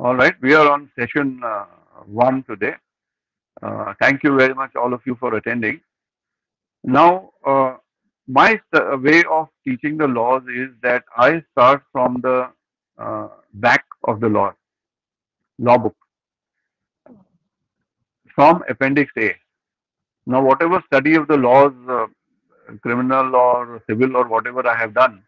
All right, we are on session uh, one today. Uh, thank you very much, all of you, for attending. Now, uh, my way of teaching the laws is that I start from the uh, back of the law, law book, from Appendix A. Now, whatever study of the laws, uh, criminal or civil or whatever I have done,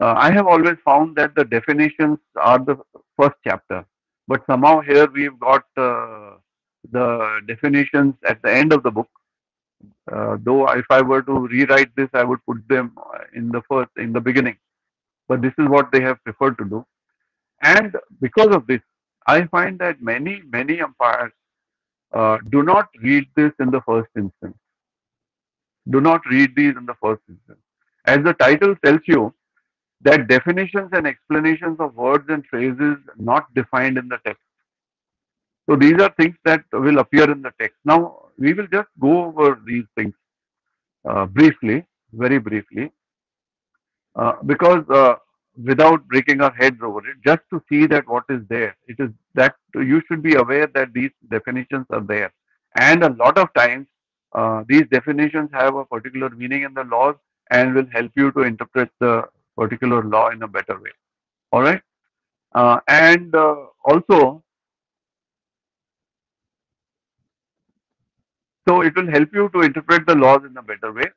uh, I have always found that the definitions are the first chapter. But somehow here we've got uh, the definitions at the end of the book. Uh, though if I were to rewrite this, I would put them in the first, in the beginning. But this is what they have preferred to do. And because of this, I find that many, many umpires uh, do not read this in the first instance. Do not read these in the first instance. As the title tells you, that definitions and explanations of words and phrases not defined in the text. So these are things that will appear in the text. Now we will just go over these things uh, briefly, very briefly, uh, because uh, without breaking our heads over it, just to see that what is there. It is that you should be aware that these definitions are there. And a lot of times, uh, these definitions have a particular meaning in the laws and will help you to interpret the particular law in a better way. All right. Uh, and uh, also, so it will help you to interpret the laws in a better way.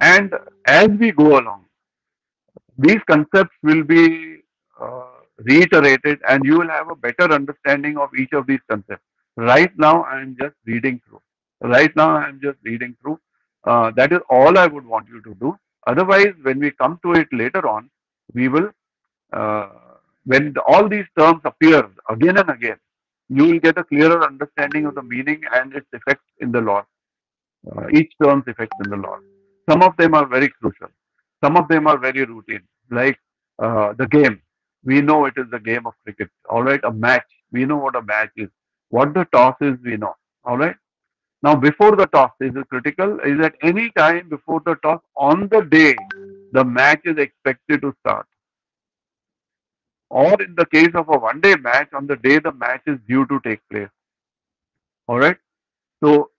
And as we go along, these concepts will be uh, reiterated and you will have a better understanding of each of these concepts. Right now, I am just reading through. Right now, I am just reading through. Uh, that is all I would want you to do. Otherwise, when we come to it later on, we will, uh, when all these terms appear again and again, you will get a clearer understanding of the meaning and its effects in the law. Uh, each term's effects in the law. Some of them are very crucial. Some of them are very routine, like uh, the game. We know it is the game of cricket. All right, a match. We know what a match is. What the toss is, we know. All right. Now, before the toss, is it critical? Is at any time before the toss on the day the match is expected to start. Or in the case of a one day match, on the day the match is due to take place. All right. So,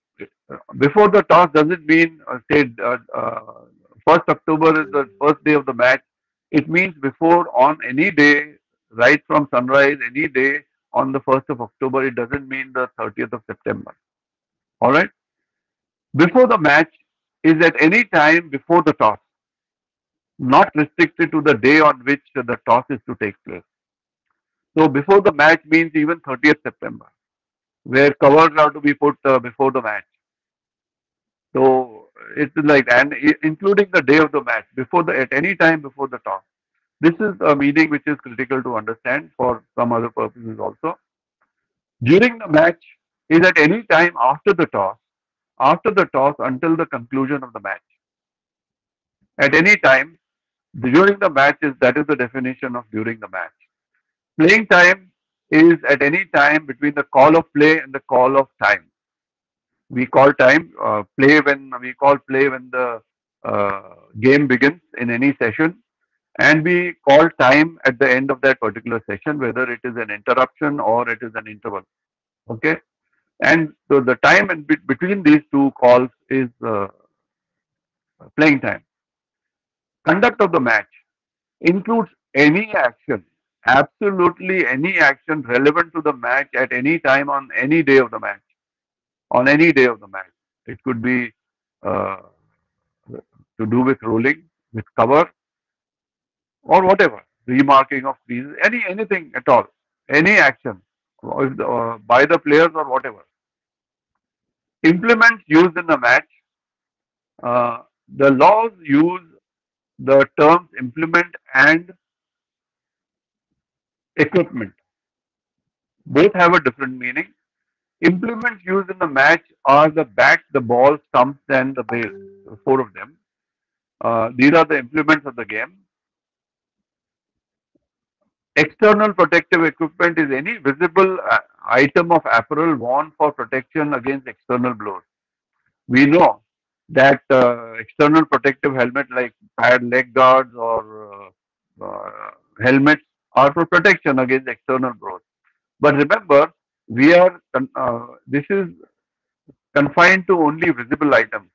before the toss doesn't mean, uh, say, uh, uh, 1st October is the first day of the match. It means before on any day, right from sunrise, any day on the 1st of October, it doesn't mean the 30th of September. All right. Before the match is at any time before the toss, not restricted to the day on which the toss is to take place. So before the match means even 30th September, where covers are to be put uh, before the match. So it's like and including the day of the match before the at any time before the toss. This is a meaning which is critical to understand for some other purposes also. During the match, is at any time after the toss, after the toss until the conclusion of the match. At any time during the match is that is the definition of during the match. Playing time is at any time between the call of play and the call of time. We call time uh, play when we call play when the uh, game begins in any session and we call time at the end of that particular session whether it is an interruption or it is an interval okay and so the time in between these two calls is uh, playing time. Conduct of the match includes any action, absolutely any action relevant to the match at any time on any day of the match. On any day of the match. It could be uh, to do with rolling, with cover, or whatever, remarking of creases, any anything at all, any action uh, by the players or whatever implements used in the match, uh, the laws use the terms implement and equipment. Both have a different meaning. Implements used in the match are the bat, the ball, stumps, and the bails, four of them. Uh, these are the implements of the game. External protective equipment is any visible uh, item of apparel worn for protection against external blows. We know that uh, external protective helmet like pad leg guards or uh, uh, helmets are for protection against external blows. But remember, we are uh, this is confined to only visible items.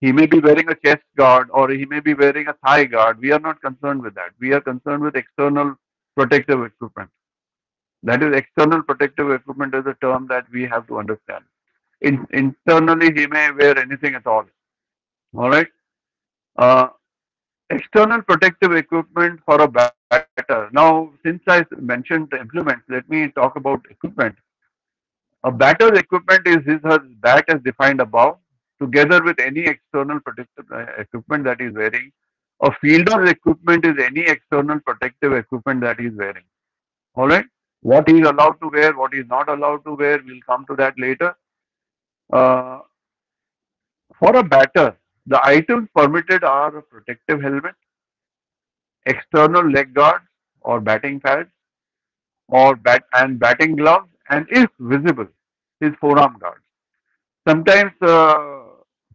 He may be wearing a chest guard or he may be wearing a thigh guard. We are not concerned with that. We are concerned with external protective equipment. That is external protective equipment is a term that we have to understand. In, internally, he may wear anything at all. All right. Uh, external protective equipment for a batter. Now, since I mentioned implements, let me talk about equipment. A batter's equipment is his her bat as defined above, together with any external protective uh, equipment that is wearing. A fielder's equipment is any external protective equipment that he is wearing. All right. What he is allowed to wear, what he is not allowed to wear, we'll come to that later. Uh, for a batter, the items permitted are a protective helmet, external leg guards or batting pads, or bat and batting gloves, and if visible, his forearm guards. Sometimes uh,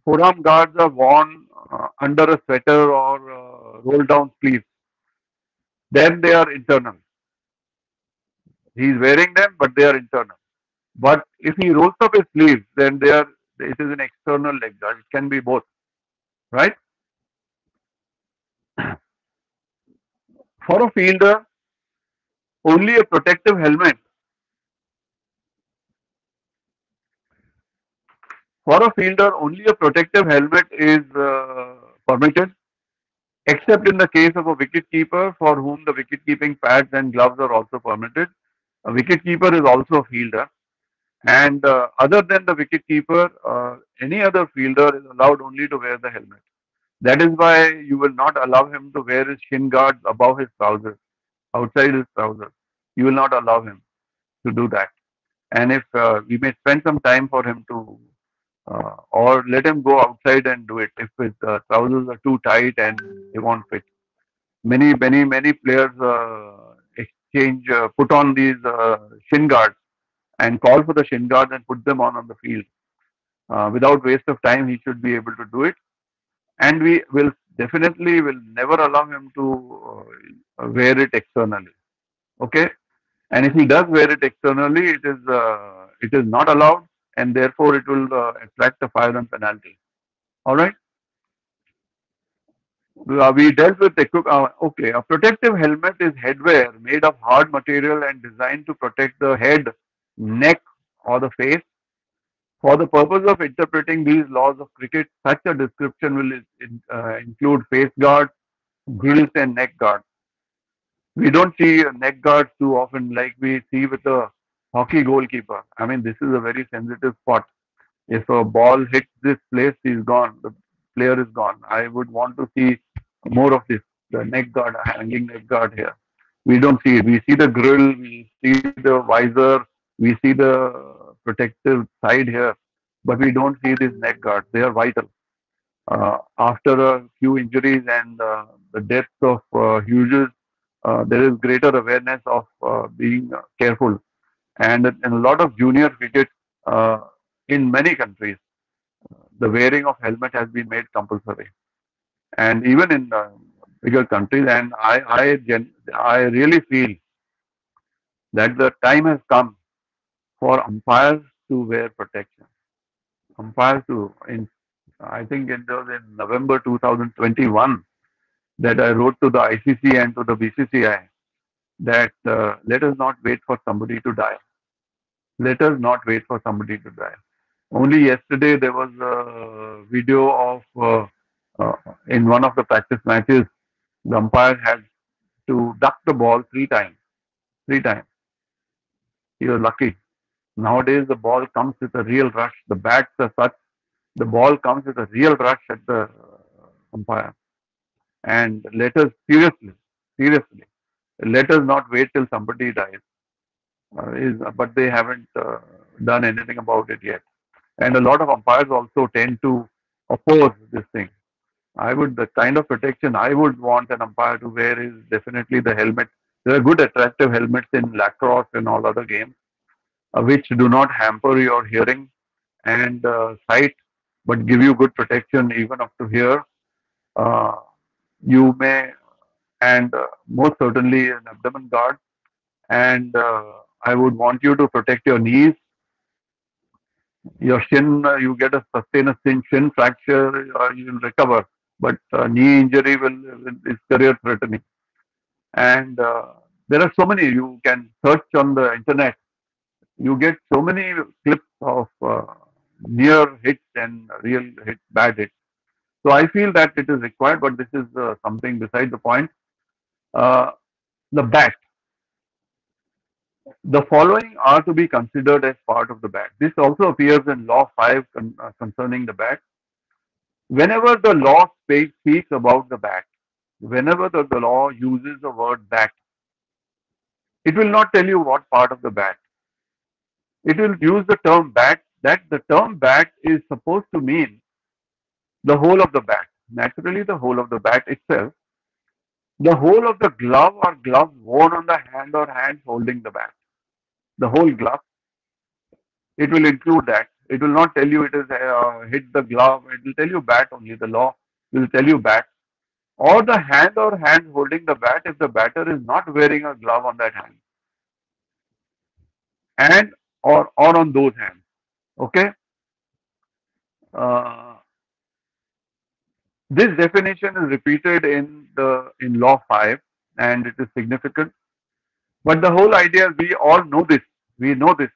forearm guards are worn uh, under a sweater or uh, roll down sleeves. Then they are internal. He is wearing them, but they are internal. But if he rolls up his sleeves, then they are it is an external leg guard. It can be both, right? For a fielder, only a protective helmet. For a fielder, only a protective helmet is uh, permitted, except in the case of a wicket keeper for whom the wicket keeping pads and gloves are also permitted. A wicket keeper is also a fielder. And uh, other than the wicket keeper, uh, any other fielder is allowed only to wear the helmet. That is why you will not allow him to wear his shin guards above his trousers, outside his trousers. You will not allow him to do that. And if uh, we may spend some time for him to, uh, or let him go outside and do it if his uh, trousers are too tight and they won't fit. Many, many, many players uh, exchange, uh, put on these uh, shin guards and call for the shin guards and put them on on the field. without waste of time, he should be able to do it. And we will definitely will never allow him to uh, wear it externally. Okay? And if he does wear it externally it is uh, it is not allowed and therefore it will uh, attract a and penalty. All right? uh, we dealt with uh, okay a protective helmet is headwear made of hard material and designed to protect the head neck or the face for the purpose of interpreting these laws of cricket, such a description will uh, include face guards, grills, and neck guards. We don't see neck guards too often like we see with a hockey goalkeeper. I mean, this is a very sensitive spot. If a ball hits this place, he's gone. The player is gone. I would want to see more of this, the neck guard, hanging neck guard here. We don't see it. We see the grill, we see the visor, we see the protective side here, but we don't see these neck guards. They are vital. Uh, after a few injuries and uh, the deaths of uh, Hughes, uh, there is greater awareness of uh, being careful. And in a lot of junior cricket uh, in many countries, the wearing of helmet has been made compulsory. And even in bigger countries, and I, I, I really feel that the time has come for umpires to wear protection. Umpires to, in, I think it was in November 2021 that I wrote to the ICC and to the BCCI that uh, let us not wait for somebody to die. Let us not wait for somebody to die. Only yesterday there was a video of uh, uh, in one of the practice matches, the umpire had to duck the ball three times. Three times. He was lucky. Nowadays, the ball comes with a real rush. The bats are such, the ball comes with a real rush at the umpire. And let us, seriously, seriously, let us not wait till somebody dies. Uh, is, but they haven't uh, done anything about it yet. And a lot of umpires also tend to oppose this thing. I would, the kind of protection I would want an umpire to wear is definitely the helmet. There are good attractive helmets in lacrosse and all other games uh, which do not hamper your hearing and uh, sight, but give you good protection even up to here. Uh, you may, and most certainly an abdomen guard and I would want you to protect your knees. Your shin, uh, you get a sustain a shin, shin fracture, uh, you will recover. But uh, knee injury will, is career threatening. And uh, there are so many you can search on the internet. You get so many clips of uh, near hits and real hits, bad hits. So I feel that it is required, but this is uh, something beside the point. Uh, the bat. The following are to be considered as part of the bat. This also appears in Law 5 con- concerning the bat. Whenever the law speaks, about the bat, whenever the, the law uses the word bat, it will not tell you what part of the bat. It will use the term bat, that the term bat is supposed to mean the whole of the bat. Naturally, the whole of the bat itself. The whole of the glove or glove worn on the hand or hands holding the bat. The whole glove. It will include that. It will not tell you it is uh, hit the glove. It will tell you bat only. The law will tell you bat. Or the hand or hands holding the bat if the batter is not wearing a glove on that hand. And or or on those hands. Okay. Uh, this definition is repeated in the in Law 5 and it is significant. But the whole idea, we all know this. We know this.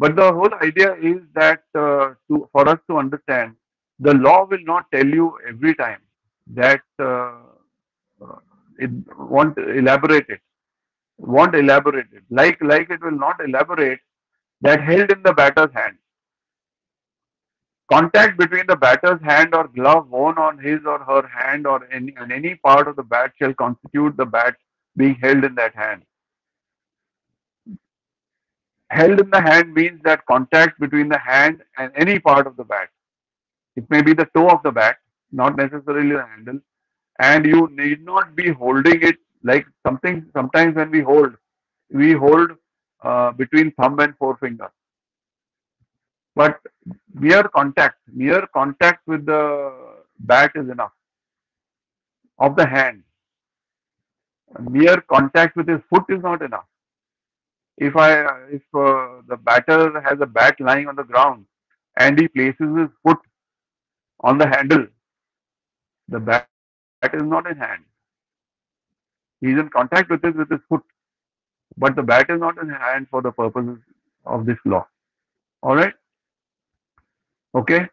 But the whole idea is that uh, to, for us to understand, the law will not tell you every time that uh, uh, it won't elaborate it. Won't elaborate it. Like like it will not elaborate that held in the batter's hand. Contact between the batter's hand or glove worn on his or her hand or any, on any part of the bat shall constitute the bat being held in that hand. Held in the hand means that contact between the hand and any part of the bat. It may be the toe of the bat, not necessarily the handle, and you need not be holding it like something. Sometimes when we hold, we hold uh, between thumb and forefinger. But mere contact, mere contact with the bat is enough. Of the hand, mere contact with his foot is not enough. If I, if uh, the batter has a bat lying on the ground and he places his foot on the handle, the bat is not in hand. He is in contact with it with his foot, but the bat is not in hand for the purposes of this law. All right. Okay.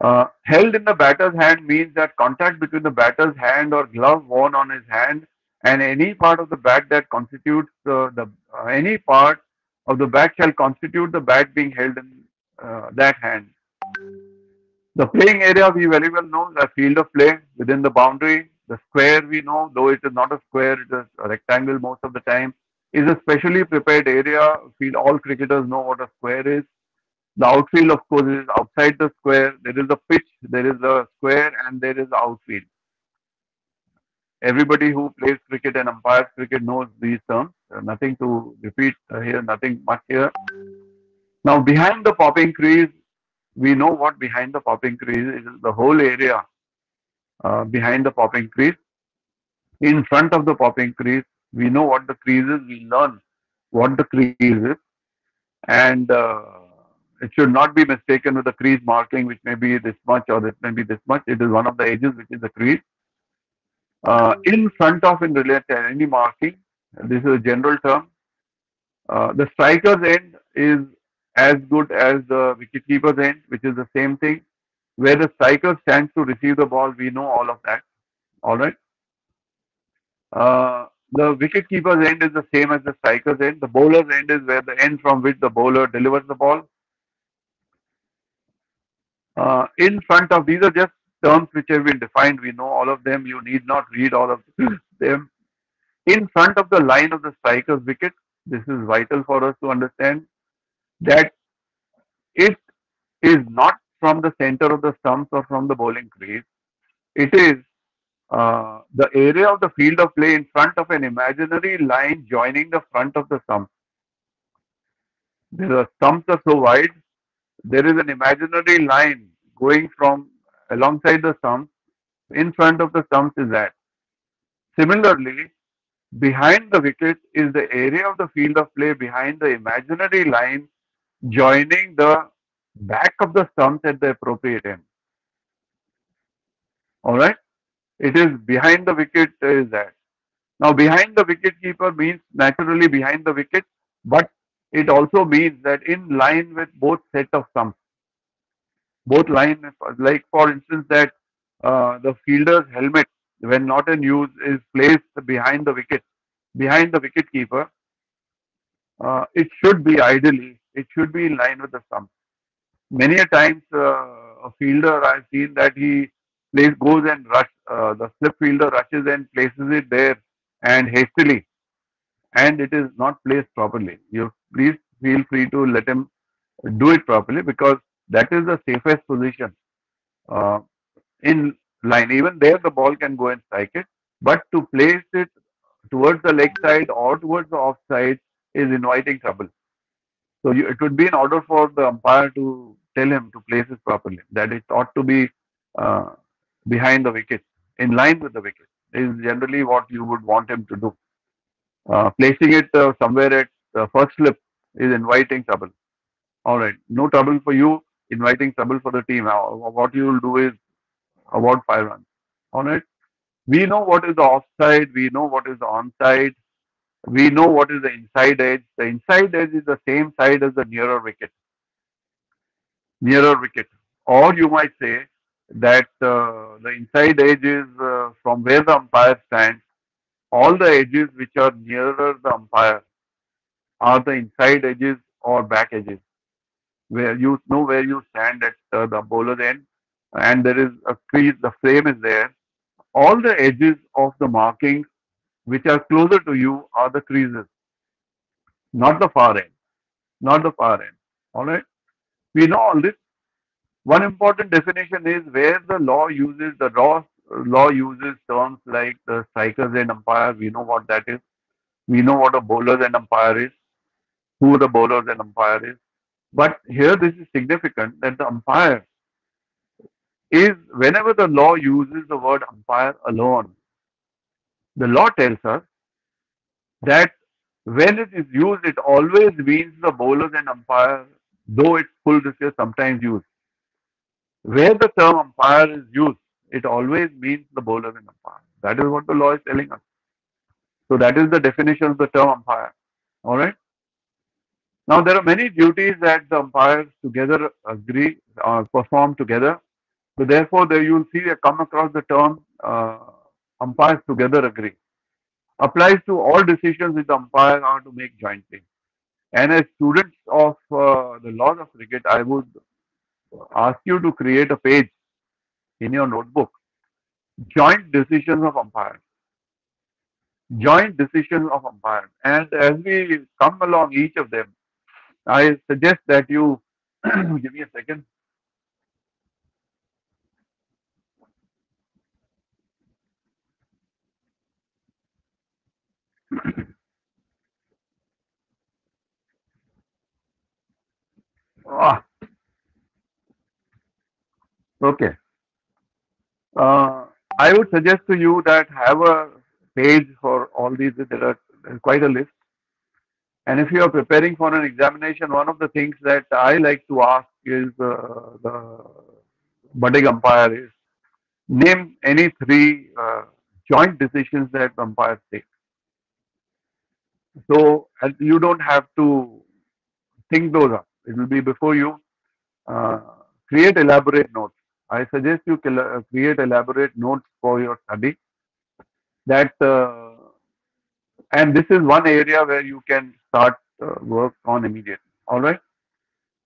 Uh, held in the batter's hand means that contact between the batter's hand or glove worn on his hand and any part of the bat that constitutes uh, the uh, any part of the bat shall constitute the bat being held in uh, that hand. The playing area we very well know the field of play within the boundary. The square we know, though it is not a square, it is a rectangle most of the time, is a specially prepared area. Field all cricketers know what a square is. The outfield, of course, is outside the square. There is a pitch, there is a square, and there is the outfield. Everybody who plays cricket and umpires cricket knows these terms. Uh, nothing to repeat here, nothing much here. Now, behind the popping crease, we know what behind the popping crease is the whole area uh, behind the popping crease. In front of the popping crease, we know what the crease is. We learn what the crease is. And uh, it should not be mistaken with the crease marking, which may be this much or this may be this much. It is one of the edges, which is the crease. Uh, in front of in relation to any marking, this is a general term. Uh, the striker's end is as good as the wicketkeeper's end, which is the same thing. Where the striker stands to receive the ball, we know all of that. All right. Uh, the wicketkeeper's end is the same as the striker's end. The bowler's end is where the end from which the bowler delivers the ball. Uh, in front of these are just terms which have been defined. We know all of them. You need not read all of them. In front of the line of the striker's wicket, this is vital for us to understand that it is not from the center of the stumps or from the bowling crease. It is uh, the area of the field of play in front of an imaginary line joining the front of the stump. The stumps are so wide, there is an imaginary line going from alongside the stump. In front of the stumps is that. Similarly, behind the wicket is the area of the field of play behind the imaginary line joining the back of the stumps at the appropriate end. All right. It is behind the wicket is that. Now behind the wicket keeper means naturally behind the wicket, but it also means that in line with both set of stumps. Both line, like for instance that uh, the fielder's helmet when not in use is placed behind the wicket, behind the wicket keeper. Uh, it should be ideally, it should be in line with the stump. Many a times uh, a fielder I've seen that he place goes and rush, uh, the slip fielder rushes and places it there and hastily and it is not placed properly. You please feel free to let him do it properly because that is the safest position uh, in line. Even there the ball can go and strike it, but to place it towards the leg side or towards the off side is inviting trouble. So you, it would be in order for the umpire to tell him to place it properly, that it ought to be uh, behind the wicket, in line with the wicket, is generally what you would want him to do. Uh, placing it uh, somewhere at the first slip is inviting trouble. All right, no trouble for you, inviting trouble for the team. What you will do is award five runs. on it. We know what is the offside, we know what is the onside, we know what is the inside edge. The inside edge is the same side as the nearer wicket. Nearer wicket. Or you might say that uh, the inside edge is uh, from where the umpire stands. All the edges which are nearer the umpire are the inside edges or back edges, where you know where you stand at uh, the bowler end, and there is a crease. The frame is there. All the edges of the markings which are closer to you are the creases, not the far end, not the far end. All right. We know all this. One important definition is where the law uses the law law uses terms like the striker's end umpire. We know what that is. We know what a bowler and umpire is, who the bowler's end umpire is. But here this is significant that the umpire is whenever the law uses the word umpire alone, the law tells us that when it is used, it always means the bowler's end umpire, though it's full disc sometimes used. Where the term umpire is used, it always means the bowler and umpire. That is what the law is telling us. So that is the definition of the term umpire. All right. Now there are many duties that the umpires together agree or perform together. So therefore, there you will see come across the term uh, umpires together agree. Applies to all decisions which the umpires are to make jointly. And as students of uh, the laws of cricket, I would ask you to create a page in your notebook. Joint decisions of umpires. Joint decisions of umpires. And as we come along each of them, I suggest that you give me a second. ah. Okay. Uh, I would suggest to you that have a page for all these. There are quite a list. And if you are preparing for an examination, one of the things that I like to ask is uh, the budding umpire is name any three uh, joint decisions that the umpires take. So you don't have to think those up. It will be before you uh, create elaborate notes. I suggest you create elaborate notes for your study. That uh, and this is one area where you can start uh, work on immediately. All right.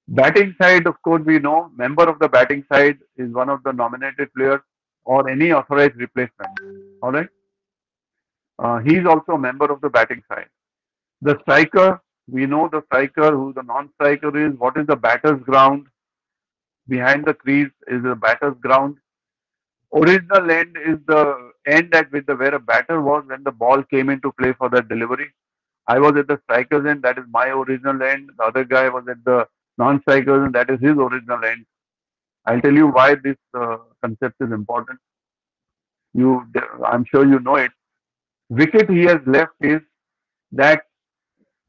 Batting side, of course, we know member of the batting side is one of the nominated players or any authorized replacement. All right. Uh, he is also a member of the batting side. The striker, we know the striker, who the non-striker is, what is the batter's ground, behind the crease is the batter's ground. Original end is the end at which the where a batter was when the ball came into play for that delivery. I was at the striker's end, that is my original end. The other guy was at the non-striker's end, that is his original end. I'll tell you why this uh, concept is important. You, I'm sure you know it. wicket he has left is that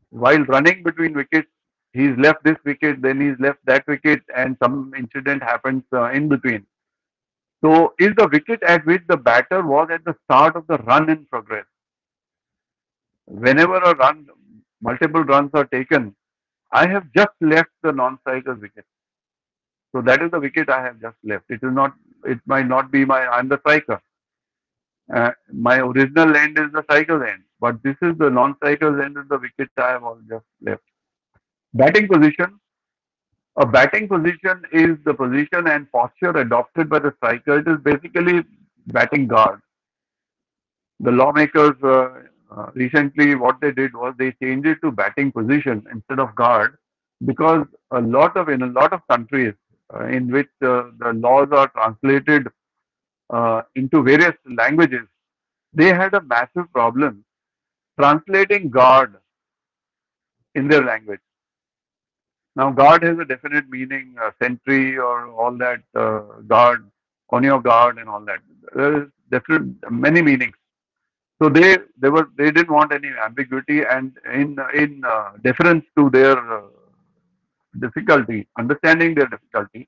while running between wickets, he's left this wicket, then he's left that wicket, and some incident happens uh, in between. So, is the wicket at which the batter was at the start of the run in progress? Whenever a run, multiple runs are taken, I have just left the non-striker's wicket. So that is the wicket I have just left. It is not. It might not be my. I'm the striker. Uh, my original end is the striker's end, but this is the non-striker's end is the wicket I have just left. Batting position. A batting position is the position and posture adopted by the striker. It is basically batting guard. The lawmakers uh, uh, recently what they did was they changed it to batting position instead of guard because a lot of in a lot of countries uh, in which uh, the laws are translated uh, into various languages, they had a massive problem translating guard in their language. Now, guard has a definite meaning, uh, sentry or all that, uh, guard, on your guard and all that. There is different, many meanings. So they they were they didn't want any ambiguity, and in in uh, deference to their uh, difficulty, understanding their difficulty,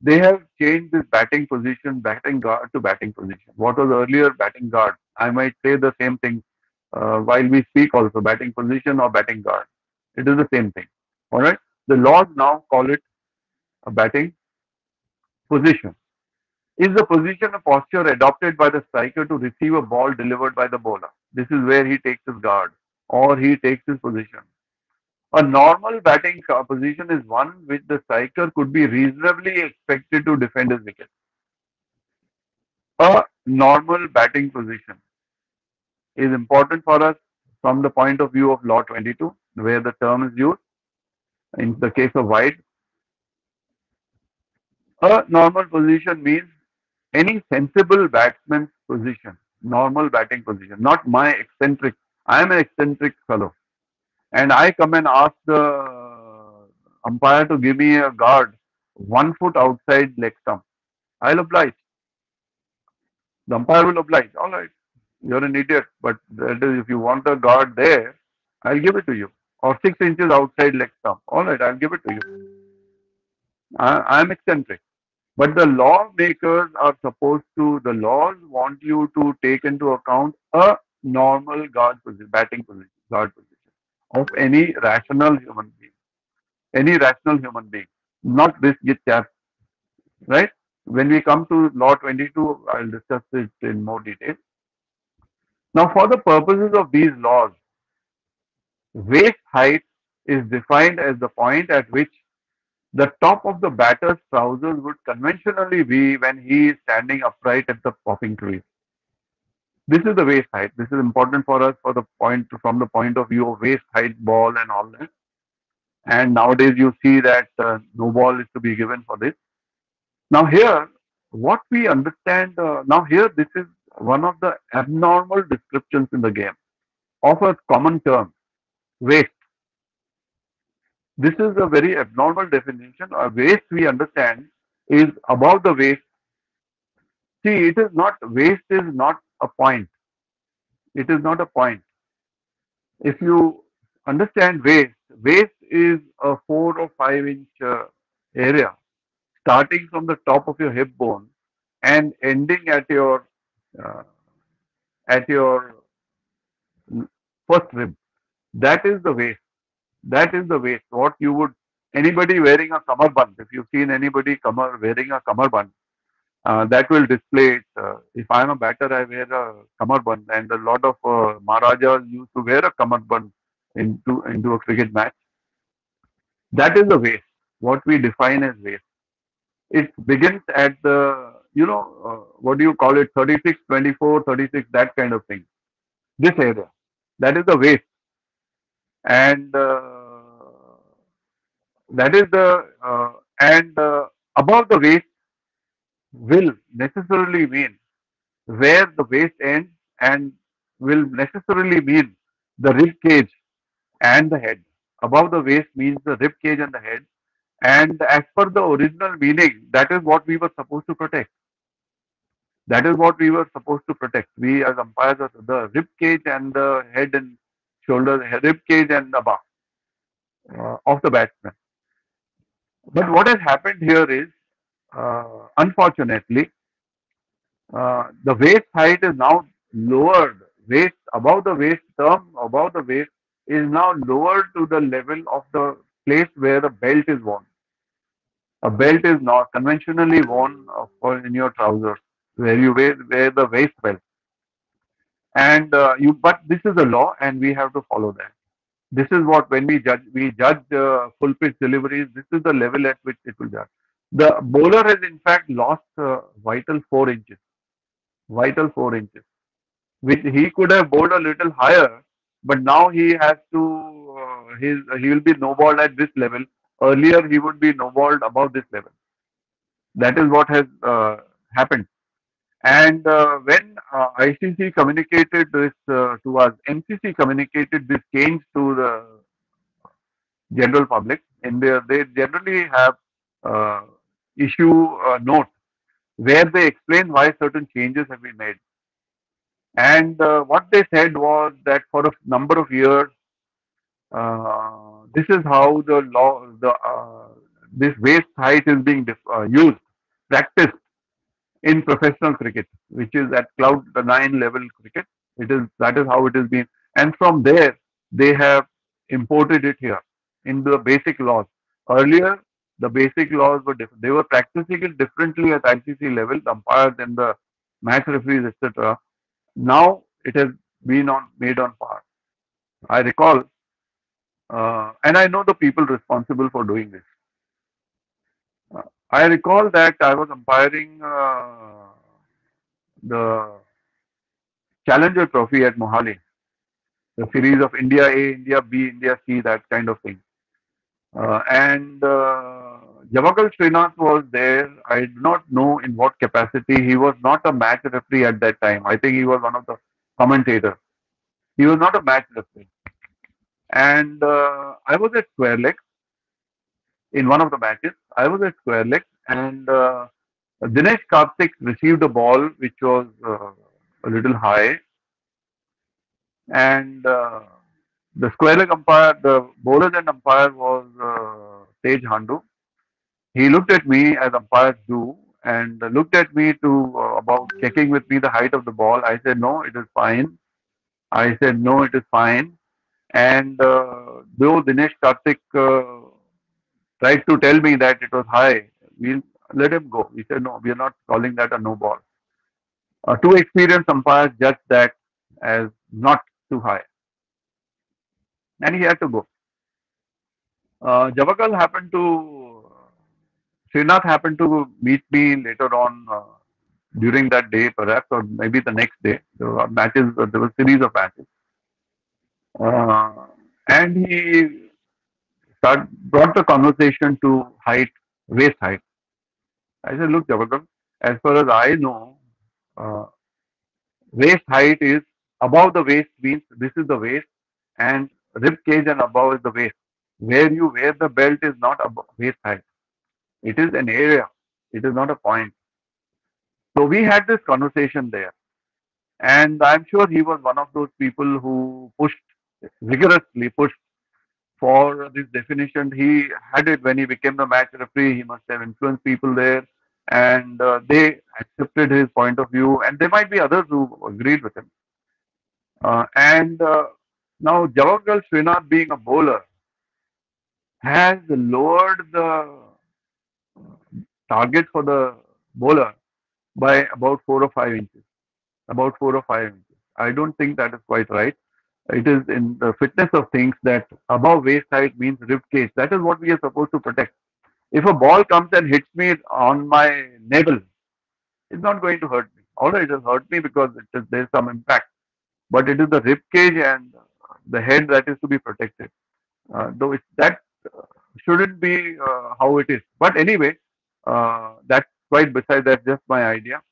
they have changed this batting position, batting guard to batting position. What was earlier batting guard? I might say the same thing uh, while we speak also, batting position or batting guard. It is the same thing. All right. The laws now call it a batting position. Is the position a posture adopted by the striker to receive a ball delivered by the bowler? This is where he takes his guard or he takes his position. A normal batting uh, position is one which the striker could be reasonably expected to defend his wicket. A normal batting position is important for us from the point of view of Law 22, where the term is used. In the case of wide, a normal position means any sensible batsman's position, normal batting position, not my eccentric. I am an eccentric fellow, and I come and ask the umpire to give me a guard one foot outside leg stump. I'll oblige. The umpire will oblige. All right, you're an idiot, but that is if you want a guard there, I'll give it to you. Or six inches outside leg stump. All right, I'll give it to you. I, I'm eccentric. But the lawmakers are supposed to, the laws want you to take into account a normal guard position, batting position, guard position of any rational human being. Any rational human being, not this git chap, right? When we come to law 22, I'll discuss it in more detail. Now, for the purposes of these laws, waist height is defined as the point at which the top of the batter's trousers would conventionally be when he is standing upright at the popping crease. This is the waist height. This is important for us for the point from the point of view of waist height ball and all that. And nowadays you see that uh, no ball is to be given for this. Now here, what we understand uh, now here, this is one of the abnormal descriptions in the game of a common term, waist. This is a very abnormal definition. A waist we understand is above the waist. See, it is not, waist is not a point. It is not a point. If you understand waist, waist is a four or five inch uh, area starting from the top of your hip bone and ending at your uh, at your first rib. That is the waist. That is the waist. What you would anybody wearing a kamarband. If you've seen anybody kamar wearing a kamarband, uh, that will display it. Uh, if I am a batter, I wear a kamarband, and a lot of uh, Maharajas used to wear a kamarband into into a cricket match. That is the waist. What we define as waist. It begins at the you know uh, what do you call it 36 24 36 that kind of thing this area that is the waist and uh, that is the uh, and uh, above the waist will necessarily mean where the waist ends and will necessarily mean the rib cage and the head. Above the waist means the rib cage and the head. And as per the original meaning that is what we were supposed to protect. That is what we were supposed to protect. We as umpires the rib cage and the head and shoulder, rib cage and the uh, of the batsman. But what has happened here is, uh, unfortunately, uh, the waist height is now lowered. Waist above the waist term above the waist is now lowered to the level of the place where the belt is worn. A belt is not conventionally worn uh, in your trousers where you wear, wear the waist belt. And uh, you, but this is the law, and we have to follow that. This is what when we judge, we judge uh, full pitch deliveries. This is the level at which it will judge. The bowler has in fact lost uh, vital four inches, vital four inches, which he could have bowled a little higher, but now he has to. Uh, his he will be no balled at this level. Earlier he would be no balled above this level. That is what has uh, happened. And uh, when uh, ICC communicated this uh, to us, MCC communicated this change to the general public. And they, they generally have uh, issue a note where they explain why certain changes have been made. And uh, what they said was that for a number of years, uh, this is how the law, the this waist height is being used, practiced in professional cricket, which is at cloud nine level cricket. It is that is how it has been, and from there they have imported it here in the basic laws. Earlier, the basic laws were different. They were practicing it differently at ICC level, the umpires and the match referees, etc. Now it has been on made on par. I recall, uh, and I know the people responsible for doing this. I recall that I was umpiring uh, the Challenger Trophy at Mohali, the series of India A, India B, India C, that kind of thing. Uh, and uh, Javagal Srinath was there. I do not know in what capacity. He was not a match referee at that time. I think he was one of the commentators. He was not a match referee. And uh, I was at Square Leg in one of the matches. I was at square leg and uh, Dinesh Karthik received a ball which was uh, a little high and uh, the square leg umpire, the bowler and umpire was uh, Tej Handu. He looked at me as umpires do and looked at me to uh, about checking with me the height of the ball. I said, no, it is fine. I said, no, it is fine. And uh, though Dinesh Karthik uh, tried to tell me that it was high, we'll let him go. We said, no, we are not calling that a no ball. Uh, two experienced umpires judged that as not too high. And he had to go. Uh, Javagal happened to, Srinath happened to meet me later on uh, during that day, perhaps, or maybe the next day. There were matches, there were series of matches. Uh, and he start, brought the conversation to height, waist height. I said, look, Javagal, as far as I know, uh, waist height is above the waist means this is the waist and rib cage and above is the waist. Where you wear the belt is not above waist height. It is an area. It is not a point. So we had this conversation there. And I'm sure he was one of those people who pushed, vigorously pushed for this definition. He had it when he became the match referee. He must have influenced people there, and uh, they accepted his point of view. And there might be others who agreed with him. Uh, and uh, now Javagal Srinath, being a bowler, has lowered the target for the bowler by about four or five inches. About four or five inches. I don't think that is quite right it is in the fitness of things that above waist height means rib cage. That is what we are supposed to protect. If a ball comes and hits me on my navel, it's not going to hurt me. Although it has hurt me because is, there's some impact. But it is the rib cage and the head that is to be protected. Uh, though it, that shouldn't be uh, how it is. But anyway, uh, that's quite beside that, just my idea.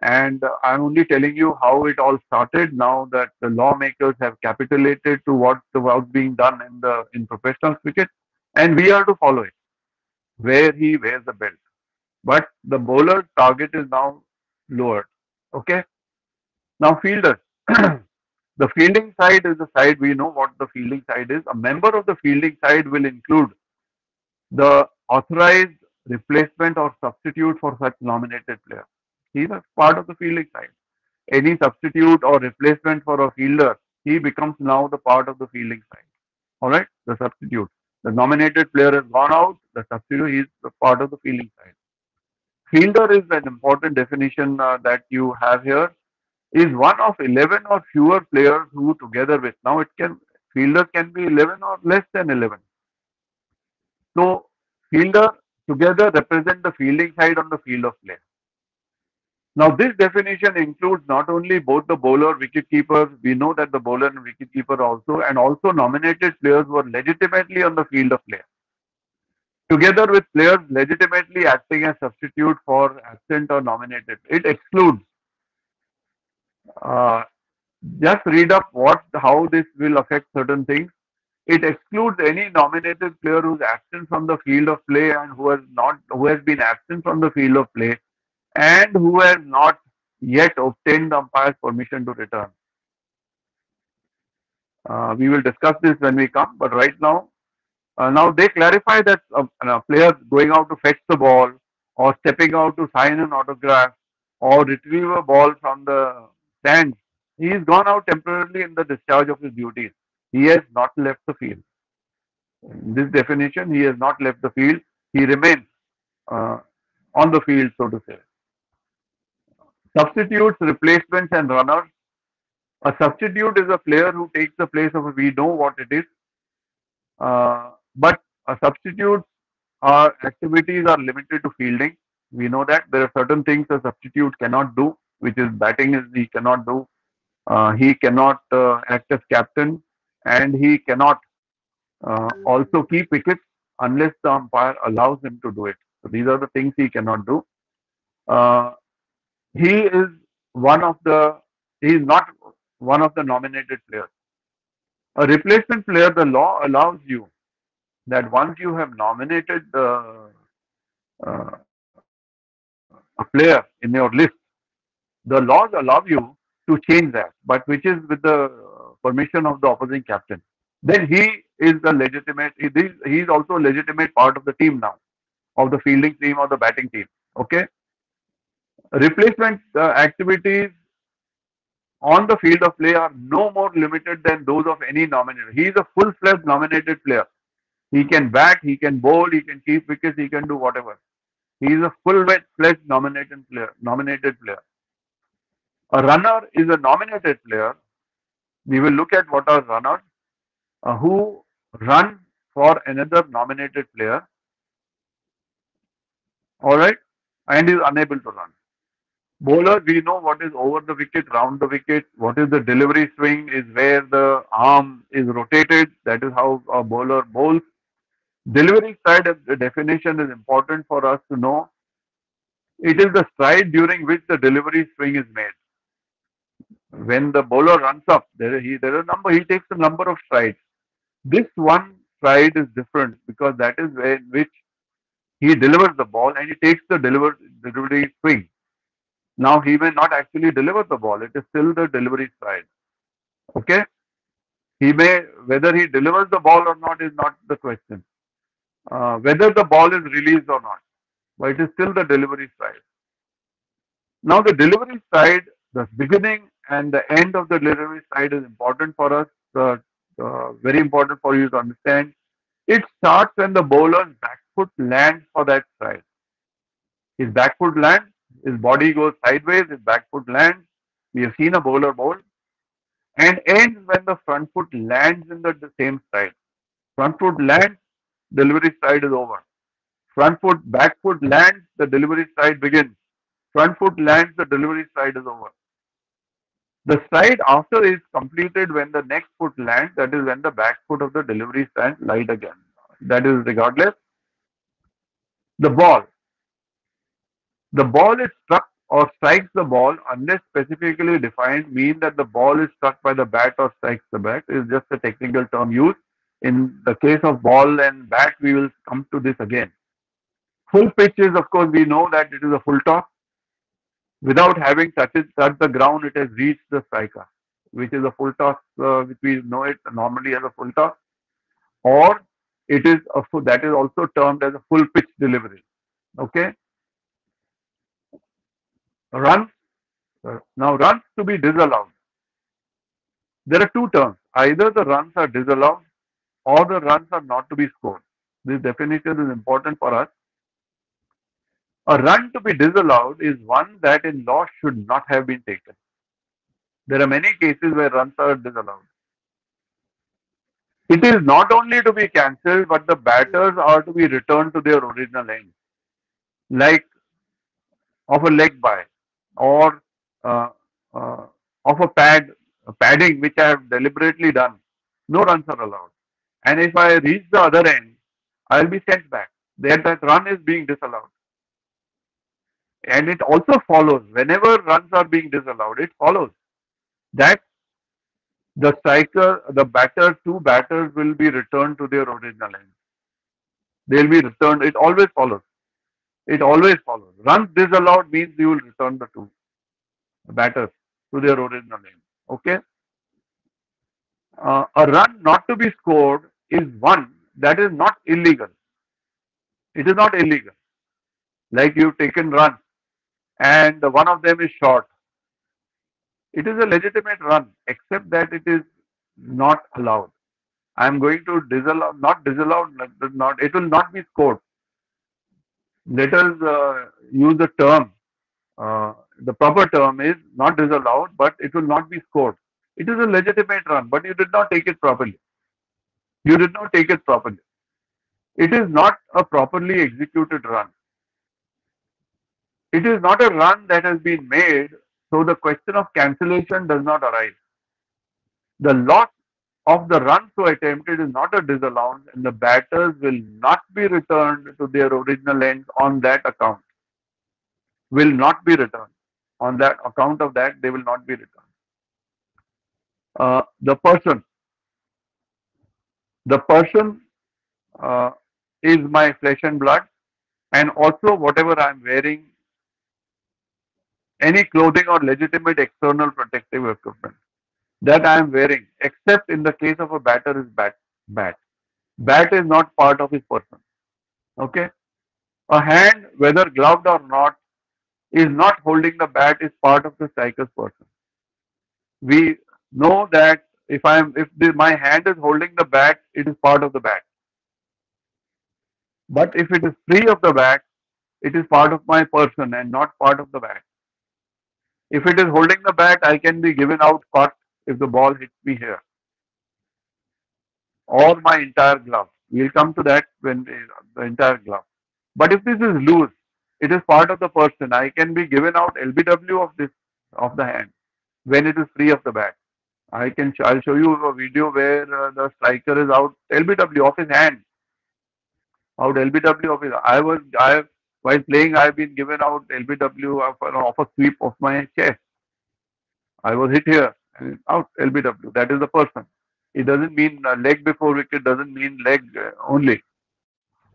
And I'm only telling you how it all started now that the lawmakers have capitulated to what was being done in the in professional cricket, and we are to follow it where he wears the belt. But the bowler target is now lowered. Okay. Now fielders. the fielding side is the side we know what the fielding side is. A member of the fielding side will include the authorized replacement or substitute for such nominated player. He is a part of the fielding side. Any substitute or replacement for a fielder, he becomes now the part of the fielding side. All right, the substitute. The nominated player has gone out. The substitute is the part of the fielding side. Fielder is an important definition uh, that you have here. Is one of 11 or fewer players who together with now it can fielder can be 11 or less than 11. So fielder together represent the fielding side on the field of play. Now this definition includes not only both the bowler, wicket keepers, we know that the bowler and wicket keeper also, and also nominated players were legitimately on the field of play. Together with players legitimately acting as substitute for absent or nominated. It excludes. Uh, just read up what how this will affect certain things it excludes any nominated player who is absent from the field of play and who has not who has been absent from the field of play and who have not yet obtained the umpire's permission to return. Uh, we will discuss this when we come, but right now, uh, now they clarify that a, a player going out to fetch the ball or stepping out to sign an autograph or retrieve a ball from the stands, he is gone out temporarily in the discharge of his duties he has not left the field. In this definition, he has not left the field. He remains uh, on the field, so to say. Substitutes, replacements, and runners. A substitute is a player who takes the place of a, we know what it is. Uh, but a substitute our activities are limited to fielding. We know that there are certain things a substitute cannot do, which is batting is he cannot do. Uh, he cannot uh, act as captain and he cannot uh, also keep wickets unless the umpire allows him to do it. So these are the things he cannot do. He is one of the, he is not one of the nominated players. A replacement player, the law allows you that once you have nominated the, uh, a player in your list, the laws allow you to change that, but which is with the permission of the opposing captain. Then he is the legitimate, he is also a legitimate part of the team now, of the fielding team or the batting team. Okay. Replacement uh, activities on the field of play are no more limited than those of any nominated. He is a full-fledged nominated player. He can bat, he can bowl, he can keep wickets, he can do whatever. He is a full-fledged nominated player. Nominated player. A runner is a nominated player we will look at what are runners uh, who run for another nominated player. All right, and is unable to run. Bowler, we know what is over the wicket, round the wicket. What is the delivery swing? Is where the arm is rotated. That is how a bowler bowls. Delivery stride of the definition is important for us to know. It is the stride during which the delivery swing is made when the bowler runs up, there, he, there is a number, he takes a number of strides. This one stride is different because that is where in which he delivers the ball and he takes the deliver, delivery swing. Now he may not actually deliver the ball, it is still the delivery stride. Okay? He may, whether he delivers the ball or not is not the question. Uh, whether the ball is released or not, but it is still the delivery stride. Now the delivery stride, the beginning and the end of the delivery stride is important for us, uh, uh, very important for you to understand. It starts when the bowler's back foot lands for that stride. His back foot lands, his body goes sideways, his back foot lands. We have seen a bowler bowl. And ends when the front foot lands in the, same side. Front foot lands, delivery stride is over. Front foot, back foot lands, the delivery stride begins. Front foot lands, the delivery stride is over. The side after is completed when the next foot lands, that is when the back foot of the delivery stands light again. That is regardless. The ball. The ball is struck or strikes the ball unless specifically defined mean that the ball is struck by the bat or strikes the bat is just a technical term used. In the case of ball and bat, we will come to this again. Full pitch is, of course, we know that it is a full toss. without having touched, touched the ground, it has reached the striker, which is a full toss, uh, which we know it normally as a full toss, or it is a that is also termed as a full pitch delivery. Okay. Runs uh, now runs to be disallowed. There are two terms. Either the runs are disallowed or the runs are not to be scored. This definition is important for us. A run to be disallowed is one that in law should not have been taken. There are many cases where runs are disallowed. It is not only to be cancelled, but the batters are to be returned to their original end, like of a leg bye or uh, uh, of a pad padding which I have deliberately done. No runs are allowed. And if I reach the other end, I will be sent back. Then that run is being disallowed. And it also follows, whenever runs are being disallowed, it follows that the striker, the batter, two batters will be returned to their original end. They'll be returned. It always follows. It always follows. Runs disallowed means you will return the two batters to their original end. Okay. Uh, a run not to be scored is one that is not illegal. It is not illegal. Like you've taken runs and one of them is short it is a legitimate run, except that it is not allowed. I am going to disallow, not disallow, not, it will not be scored. Let us uh, use the term, uh, the proper term is not disallowed, but it will not be scored. It is a legitimate run, but you did not take it properly. You did not take it properly. It is not a properly executed run. It is not a run that has been made so the question of cancellation does not arise. The loss of the run so attempted is not a disallowance and the batters will not be returned to their original ends on that account. Will not be returned. On that account of that, they will not be returned. Uh, the person. The person uh, is my flesh and blood and also whatever I am wearing any clothing or legitimate external protective equipment that I am wearing, except in the case of a batter is bat. Bat. Bat is not part of his person. Okay. A hand, whether gloved or not, is not holding the bat is part of the striker's person. We know that if I am if the, my hand is holding the bat, it is part of the bat. But if it is free of the bat, it is part of my person and not part of the bat. If it is holding the bat, I can be given out cut if the ball hits me here. Or my entire glove. We'll come to that when the entire glove. But if this is loose, it is part of the person. I can be given out LBW of this of the hand when it is free of the bat. I can I'll show you a video where uh, the striker is out LBW of his hand. Out LBW of his. I was I while playing, I've been given out LBW of, of a sweep of my chest. I was hit here out LBW. That is the person. It doesn't mean leg before wicket, doesn't mean leg uh, only.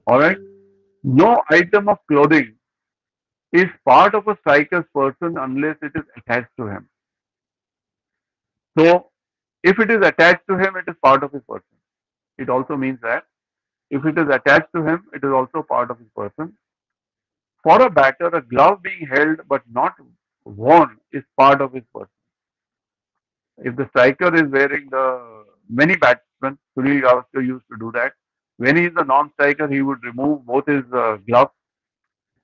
Alright? No item of clothing is part of a striker's person unless it is attached to him. So, if it is attached to him, it is part of his person. It also means that if it is attached to him, it is also part of his person. For a batter, a glove being held but not worn is part of his person. If the striker is wearing the many batsmen, Sunil Gavaskar used to do that. When he is a non-striker, he would remove both his uh, gloves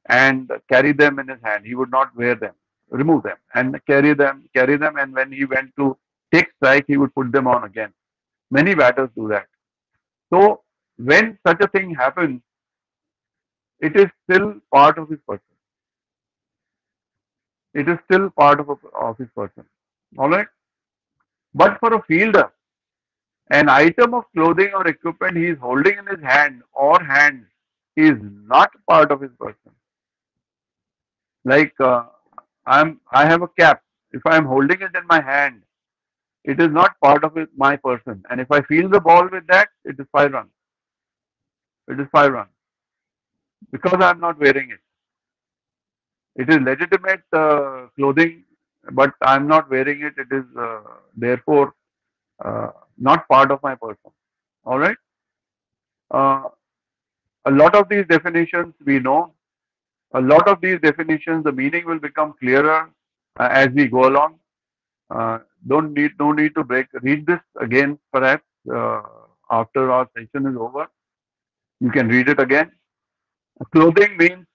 and carry them in his hand. He would not wear them, remove them and carry them, carry them. And when he went to take strike, he would put them on again. Many batters do that. So when such a thing happens, it is still part of his person. It is still part of, a, of his person. Alright? But for a fielder, an item of clothing or equipment he is holding in his hand or hands is not part of his person. Like uh, I'm, I have a cap. If I am holding it in my hand, it is not part of it, my person. And if I feel the ball with that, it is five runs. It is five runs because I am not wearing it. It is legitimate uh, clothing, but I'm not wearing it. It is uh, therefore uh, not part of my person. All right. Uh, a lot of these definitions we know. A lot of these definitions, the meaning will become clearer uh, as we go along. Uh, don't need no need to break. Read this again, perhaps uh, after our session is over. You can read it again. Clothing means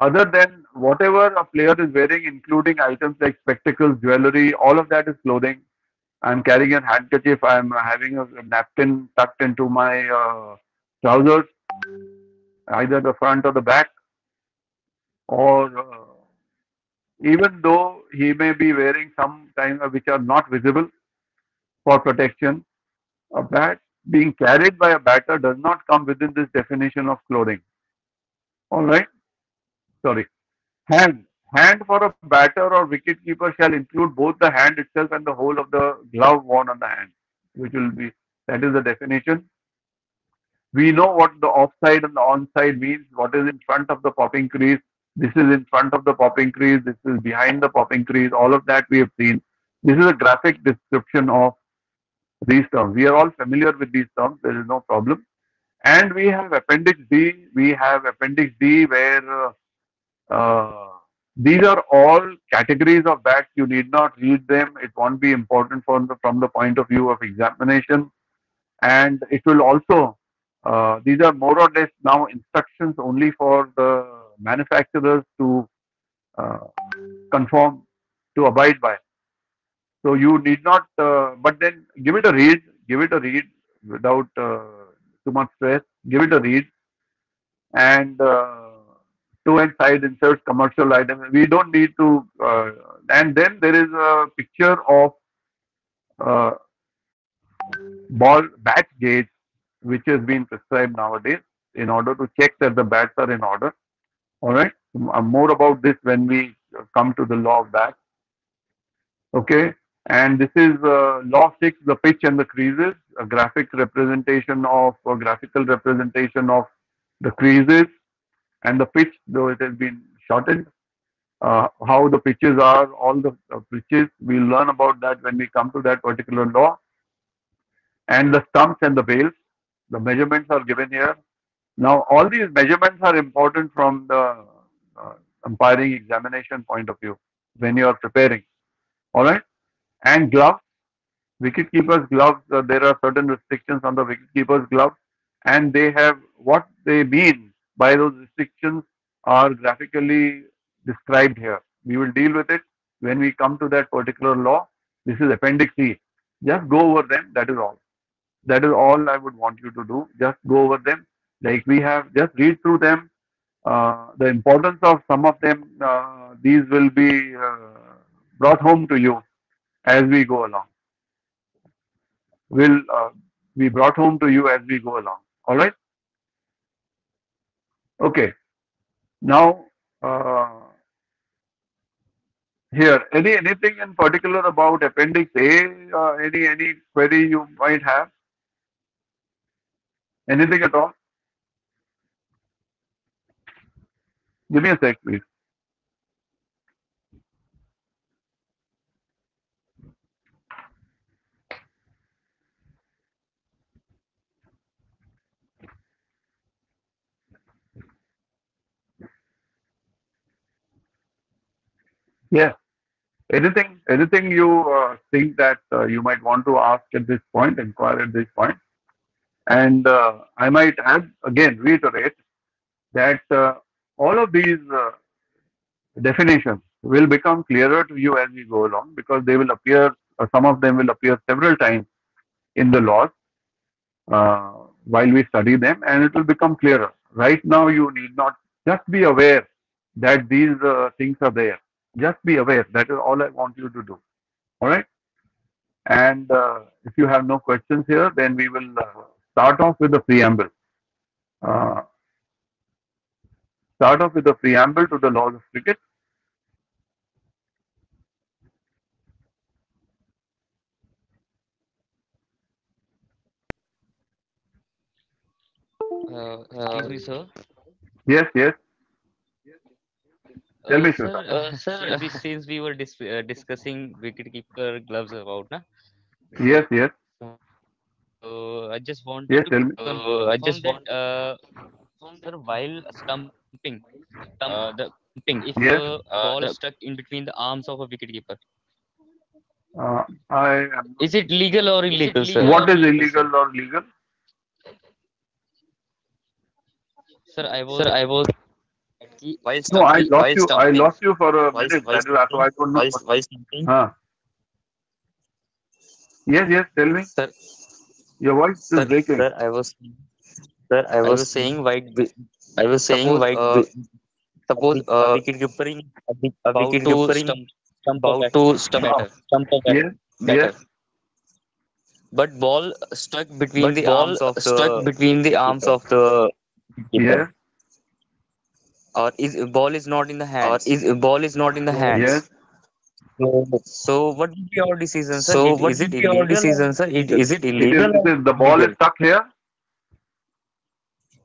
other than whatever a player is wearing, including items like spectacles, jewelry, all of that is clothing. I'm carrying a handkerchief. I'm having a napkin tucked into my uh, trousers, either the front or the back, or uh, even though he may be wearing some kind of which are not visible for protection, a bat being carried by a batter does not come within this definition of clothing. All right. Sorry. Hand. Hand for a batter or wicket keeper shall include both the hand itself and the whole of the glove worn on the hand, which will be that is the definition. We know what the offside and the onside means, what is in front of the popping crease, this is in front of the popping crease, this is behind the popping crease, all of that we have seen. This is a graphic description of these terms. We are all familiar with these terms, there is no problem. And we have Appendix D, we have Appendix D where uh, uh, these are all categories of bats. You need not read them. It won't be important from the, from the point of view of examination. And it will also, uh, these are more or less now instructions only for the manufacturers to uh, conform, to abide by. So you need not, uh, but then give it a read, give it a read without uh, too much stress, give it a read. And and side inserts, commercial items. We don't need to. Uh, and then there is a picture of uh, ball bat gauge, which has been prescribed nowadays in order to check that the bats are in order. All right. Uh, more about this when we come to the law of bats. Okay. And this is uh, law six, the pitch and the creases, a graphic representation of a graphical representation of the creases and the pitch, though it has been shortened, uh, how the pitches are, all the uh, pitches. We'll learn about that when we come to that particular law. And the stumps and the bails, the measurements are given here. Now, all these measurements are important from the uh, umpiring examination point of view when you are preparing. All right. And gloves, wicket keeper's gloves, uh, there are certain restrictions on the wicket keeper's gloves, and they have what they mean by those restrictions are graphically described here. We will deal with it when we come to that particular law. This is Appendix C. Just go over them. That is all. That is all I would want you to do. Just go over them. Like we have, just read through them. Uh, the importance of some of them, uh, these will be uh, brought home to you as we go along. Will uh, be brought home to you as we go along. All right. Okay. Now, uh, here, any anything in particular about Appendix A? Uh, any any query you might have? Anything at all? Give me a sec, please. Yeah. Anything, anything you uh, think that uh, you might want to ask at this point, inquire at this point. and uh, I might add again reiterate that uh, all of these uh, definitions will become clearer to you as we go along because they will appear. Uh, some of them will appear several times in the laws while we study them, and it will become clearer. Right now, you need not just be aware that these things are there just be aware. That is all I want you to do. All right. And uh, if you have no questions here, then we will uh, start off with the preamble. Uh, start off with the preamble to the laws of cricket. Uh, excuse me, sir. Yes, yes. Tell me, Uh, sir, Shweta. uh, since we since we were dis uh, discussing wicketkeeper gloves about, na, Yes, yes, so I just want. yes. to Tell me. confirm I just want uh, sir, while stumping, uh, the if Yes. the ball is stuck in between the arms of a wicketkeeper, Uh, I am. is it legal or illegal, sir? What is illegal or legal? Sir, I was sir, I was while No, I lost while you. I lost you for a while, minute. while That is, I don't know. while, what- while Huh. Yes, yes. Tell me. sir, Your voice is sir, breaking. sir, I was sir, I was, saying white. I was saying Suppose, white. uh, suppose a uh, wicket keepering a wicket to keepering stump, stump about about to to stump No. better, stump better, Yes, better. yes. But ball stuck between But the arms of the stuck between the arms of the keeper. Yes, Or is ball is not in the or is ball is not in the hands. yes. So, so what would be your decision, sir? So It- what is it be your decision, sir? It, illegal? is it It is, illegal? it is, the ball is stuck here.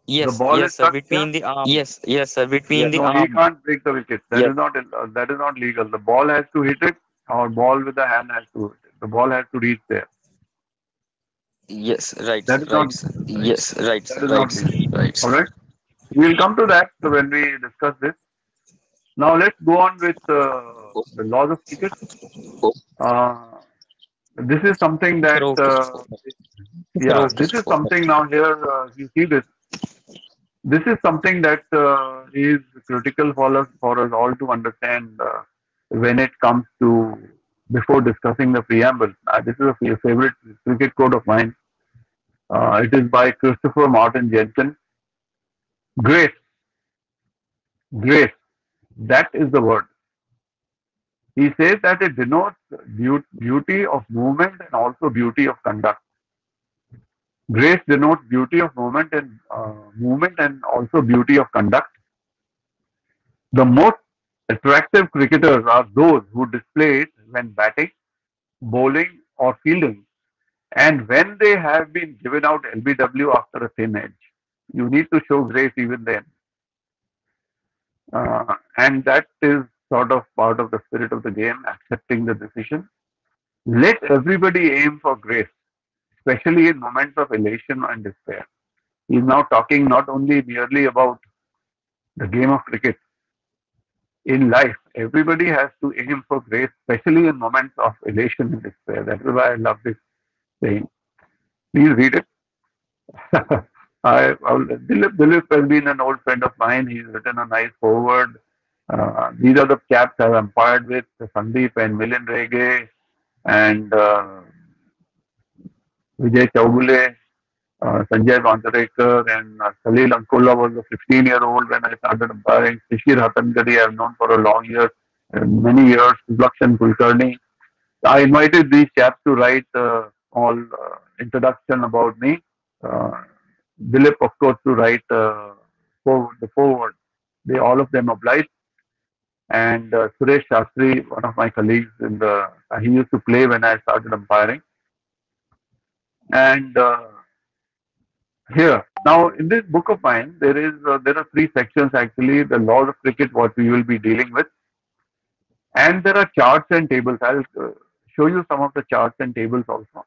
Yes, ball is yes, sir. stuck Between here? the arms. Yes, yes, sir. Between No, the he arm. can't break the wicket. That is Yes. not uh, that is not legal. The ball has to hit it, or ball with the hand has to hit it. The ball has to reach there. Yes, right, That is right, not- sir. Yes, right, That sir. is Right, not legal. Right. All right. We'll come to that when we discuss this. Now let's go on with uh, the laws of cricket. Uh, this is something that uh, yeah, this is something now here. Uh, you see this. This is something that uh, is critical for us for us all to understand uh, when it comes to before discussing the preamble. Uh, this is a favorite cricket quote of mine. Uh, it is by Christopher Martin-Jenkins. Grace, grace, that is the word. He says that it denotes beauty of movement and also beauty of conduct. Grace denotes beauty of movement and uh, movement and also beauty of conduct. The most attractive cricketers are those who display it when batting, bowling, or fielding, and when they have been given out LBW after a thin edge. You need to show grace even then. Uh, and that is sort of part of the spirit of the game, accepting the decision. Let everybody aim for grace, especially in moments of elation and despair. He's now talking not only merely about the game of cricket. In life, everybody has to aim for grace, especially in moments of elation and despair. That is why I love this saying. Please read it. I, I'll, Dilip, Dilip has been an old friend of mine. He's written a nice foreword. Uh, these are the caps I've umpired with Sandeep and Milind Rege and uh, Vijay Chaubule, uh, Sanjay Vantarekar, and uh, Salil Ankola was a 15 year old when I started umpiring. Shishir Hatangadi I've known for a long year, uh, many years. Lakshan Kulkarni. I invited these chaps to write uh, all uh, introduction about me. Uh, Dilip, of course, to write uh, foreword, the foreword. They all of them obliged. And uh, Suresh Shastri, one of my colleagues in the, uh, he used to play when I started umpiring. And uh, here, now in this book of mine, there is uh, there are three sections actually. The laws of cricket, what we will be dealing with, and there are charts and tables. I'll uh, show you some of the charts and tables also.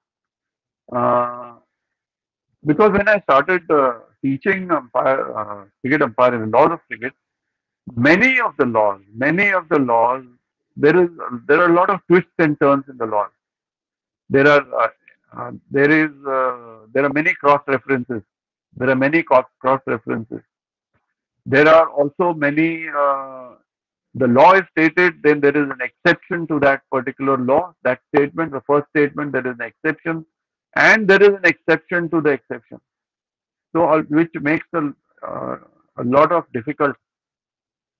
Because when I started uh, teaching umpire, uh, cricket umpiring, laws of cricket, many of the laws, many of the laws, there is there are a lot of twists and turns in the laws. There are uh, uh, there is uh, there are many cross references. There are many cross cross references. There are also many. Uh, the law is stated, then there is an exception to that particular law. That statement, the first statement, there is an exception, and there is an exception to the exception. So, which makes a, uh, a lot of difficult.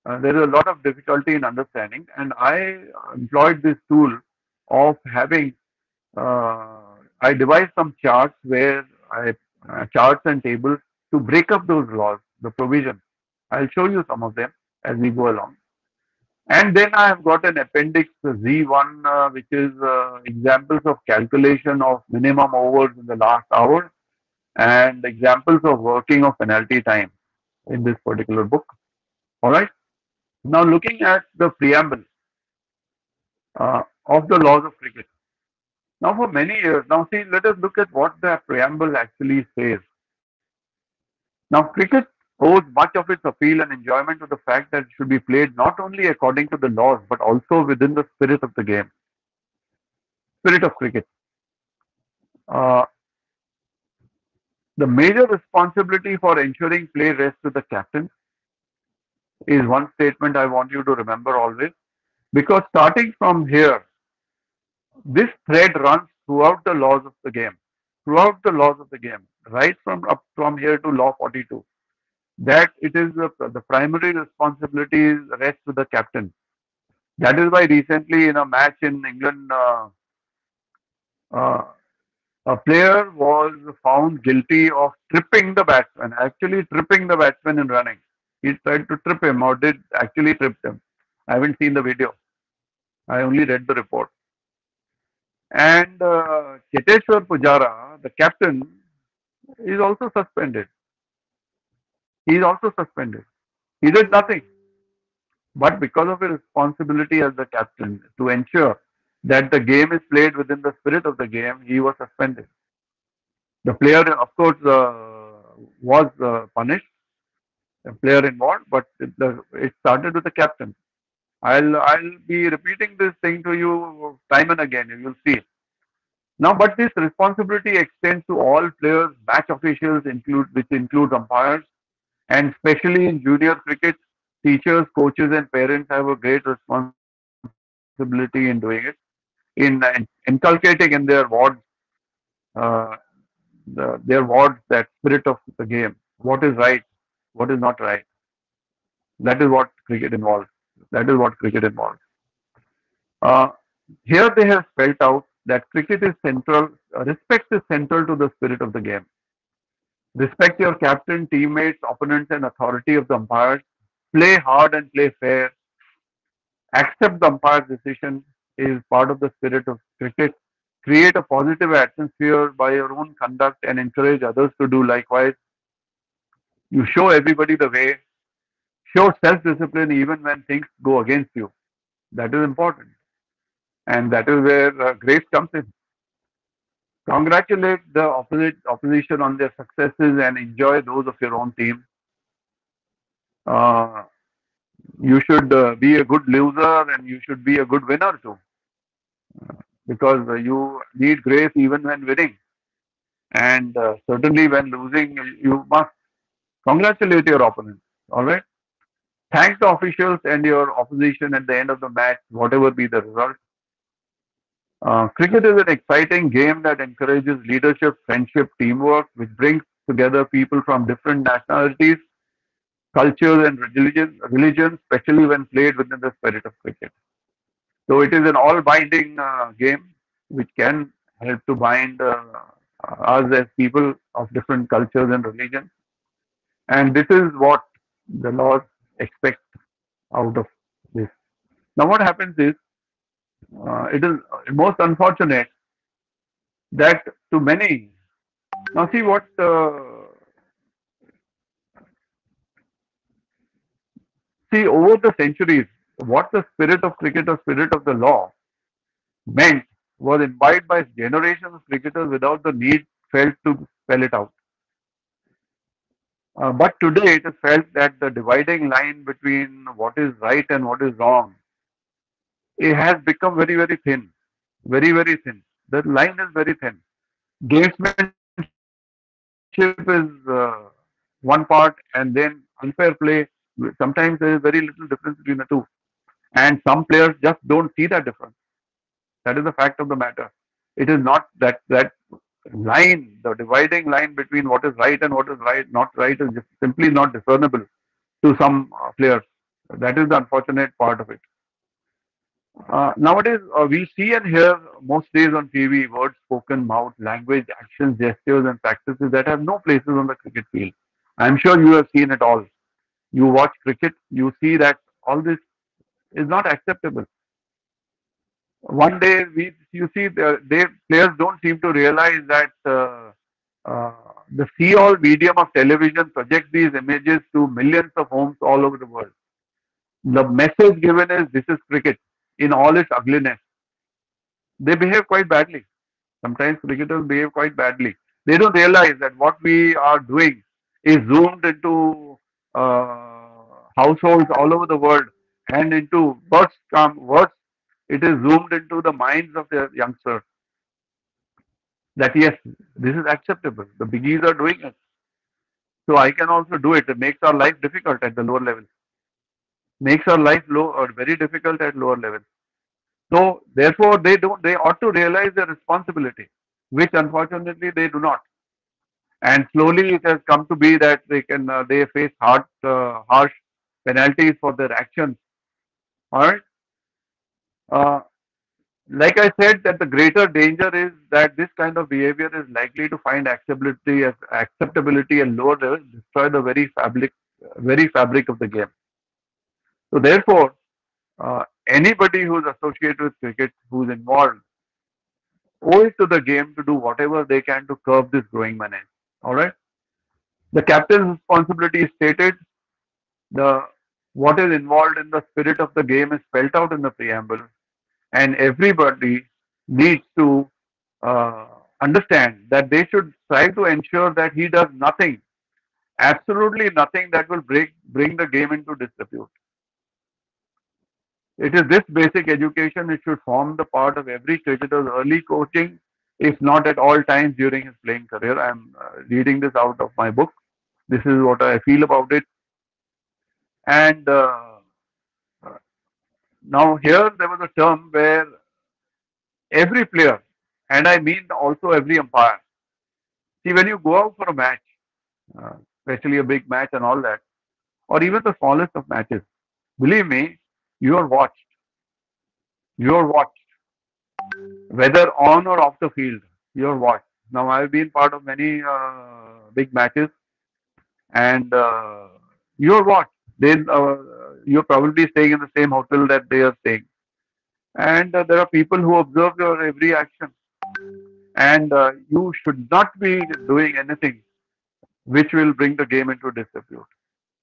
Uh, there is a lot of difficulty in understanding, and I employed this tool of having. Uh, I devised some charts where I uh, charts and tables to break up those laws, the provisions. I'll show you some of them as we go along. And then I have got an appendix Z1, uh, which is uh, examples of calculation of minimum overs in the last hour and examples of working of penalty time in this particular book. All right. Now, looking at the preamble uh, of the laws of cricket. Now, for many years, now see, let us look at what the preamble actually says. Now, cricket owes much of its appeal and enjoyment to the fact that it should be played not only according to the laws, but also within the spirit of the game, spirit of cricket. Uh, the major responsibility for ensuring play rests with the captain is one statement I want you to remember always. Because starting from here, this thread runs throughout the laws of the game, throughout the laws of the game, right from up from here to law 42, that it is the, the primary responsibility rests with the captain. That is why recently in a match in England, uh, uh, a player was found guilty of tripping the batsman, actually tripping the batsman in running. He tried to trip him or did actually trip him. I haven't seen the video. I only read the report. And uh, Cheteshwar Pujara, the captain, is also suspended. He is also suspended. He did nothing. But because of his responsibility as the captain to ensure that the game is played within the spirit of the game, he was suspended. The player, of course, uh, was uh, punished, the player involved, but it, the, it started with the captain. I'll I'll be repeating this thing to you time and again. You will see. Now, but this responsibility extends to all players, match officials, include which includes umpires, and especially in junior cricket, teachers, coaches, and parents have a great responsibility in doing it, in, in inculcating in their wards, uh, the, their wards that spirit of the game, what is right, what is not right. That is what cricket involves. That is what cricket involves. Uh, here they have spelled out that cricket is central, uh, respect is central to the spirit of the game. Respect your captain, teammates, opponents, and authority of the umpires. Play hard and play fair. Accept the umpire's decision is part of the spirit of cricket. Create a positive atmosphere by your own conduct and encourage others to do likewise. You show everybody the way. Show self discipline even when things go against you. That is important. And that is where uh, grace comes in. Congratulate the opposite, opposition on their successes and enjoy those of your own team. Uh, you should uh, be a good loser and you should be a good winner too. Uh, because you need grace even when winning. And uh, certainly when losing, you must congratulate your opponent. All right. Thank the officials and your opposition at the end of the match, whatever be the result. Uh, cricket is an exciting game that encourages leadership, friendship, teamwork, which brings together people from different nationalities, cultures, and religions, religions especially when played within the spirit of cricket. So it is an all-binding uh, game which can help to bind uh, us as people of different cultures and religions. And this is what the laws expect out of this. Now, what happens is uh, it is most unfortunate that to many now see what uh, see over the centuries what the spirit of cricket or spirit of the law meant was imbibed by generations of cricketers without the need felt to spell it out. Uh, but today it is felt that the dividing line between what is right and what is wrong it has become very, very thin. Very, very thin. The line is very thin. Gamesmanship is uh, one part, and then unfair play. Sometimes there is very little difference between the two. And some players just don't see that difference. That is the fact of the matter. It is not that that line, the dividing line between what is right and what is right, not right, is simply not discernible to some players. That is the unfortunate part of it. Uh, nowadays, uh, we see and hear most days on TV words spoken, mouth, language, actions, gestures, and practices that have no places on the cricket field. I'm sure you have seen it all. You watch cricket, you see that all this is not acceptable. One day, we you see the, they players don't seem to realize that uh, uh, the see-all medium of television projects these images to millions of homes all over the world. the message given is this is cricket in all its ugliness. They behave quite badly. Sometimes cricketers behave quite badly. They don't realize that what we are doing is zoomed into uh, households all over the world and into worse come worse. It is zoomed into the minds of the youngsters that yes, this is acceptable. The biggies are doing it. So I can also do it. It makes our life difficult at the lower level. Makes our life low or very difficult at lower levels. So therefore they don't they ought to realize their responsibility, which unfortunately they do not. And slowly it has come to be that they can uh, they face hard uh, harsh penalties for their actions. All right. Uh, like I said, that the greater danger is that this kind of behavior is likely to find acceptability acceptability and lower levels destroy the very fabric, very fabric of the game. So therefore, uh, anybody who's associated with cricket, who's involved, owe it to the game to do whatever they can to curb this growing menace. All right. The captain's responsibility is stated. The what is involved in the spirit of the game is spelled out in the preamble and everybody needs to uh, understand that they should try to ensure that he does nothing, absolutely nothing that will break, bring the game into disrepute. It is this basic education which should form the part of every cricketer's early coaching, if not at all times during his playing career. I am uh, reading this out of my book. This is what I feel about it. And uh, now here there was a term where every player, and I mean also every umpire, see when you go out for a match, uh, especially a big match and all that, or even the smallest of matches, believe me, you are watched. You are watched. Whether on or off the field, you are watched. Now I've been part of many uh, big matches, and uh, you are watched. Then uh, you're probably staying in the same hotel that they are staying. And uh, there are people who observe your every action. And uh, you should not be doing anything which will bring the game into disrepute,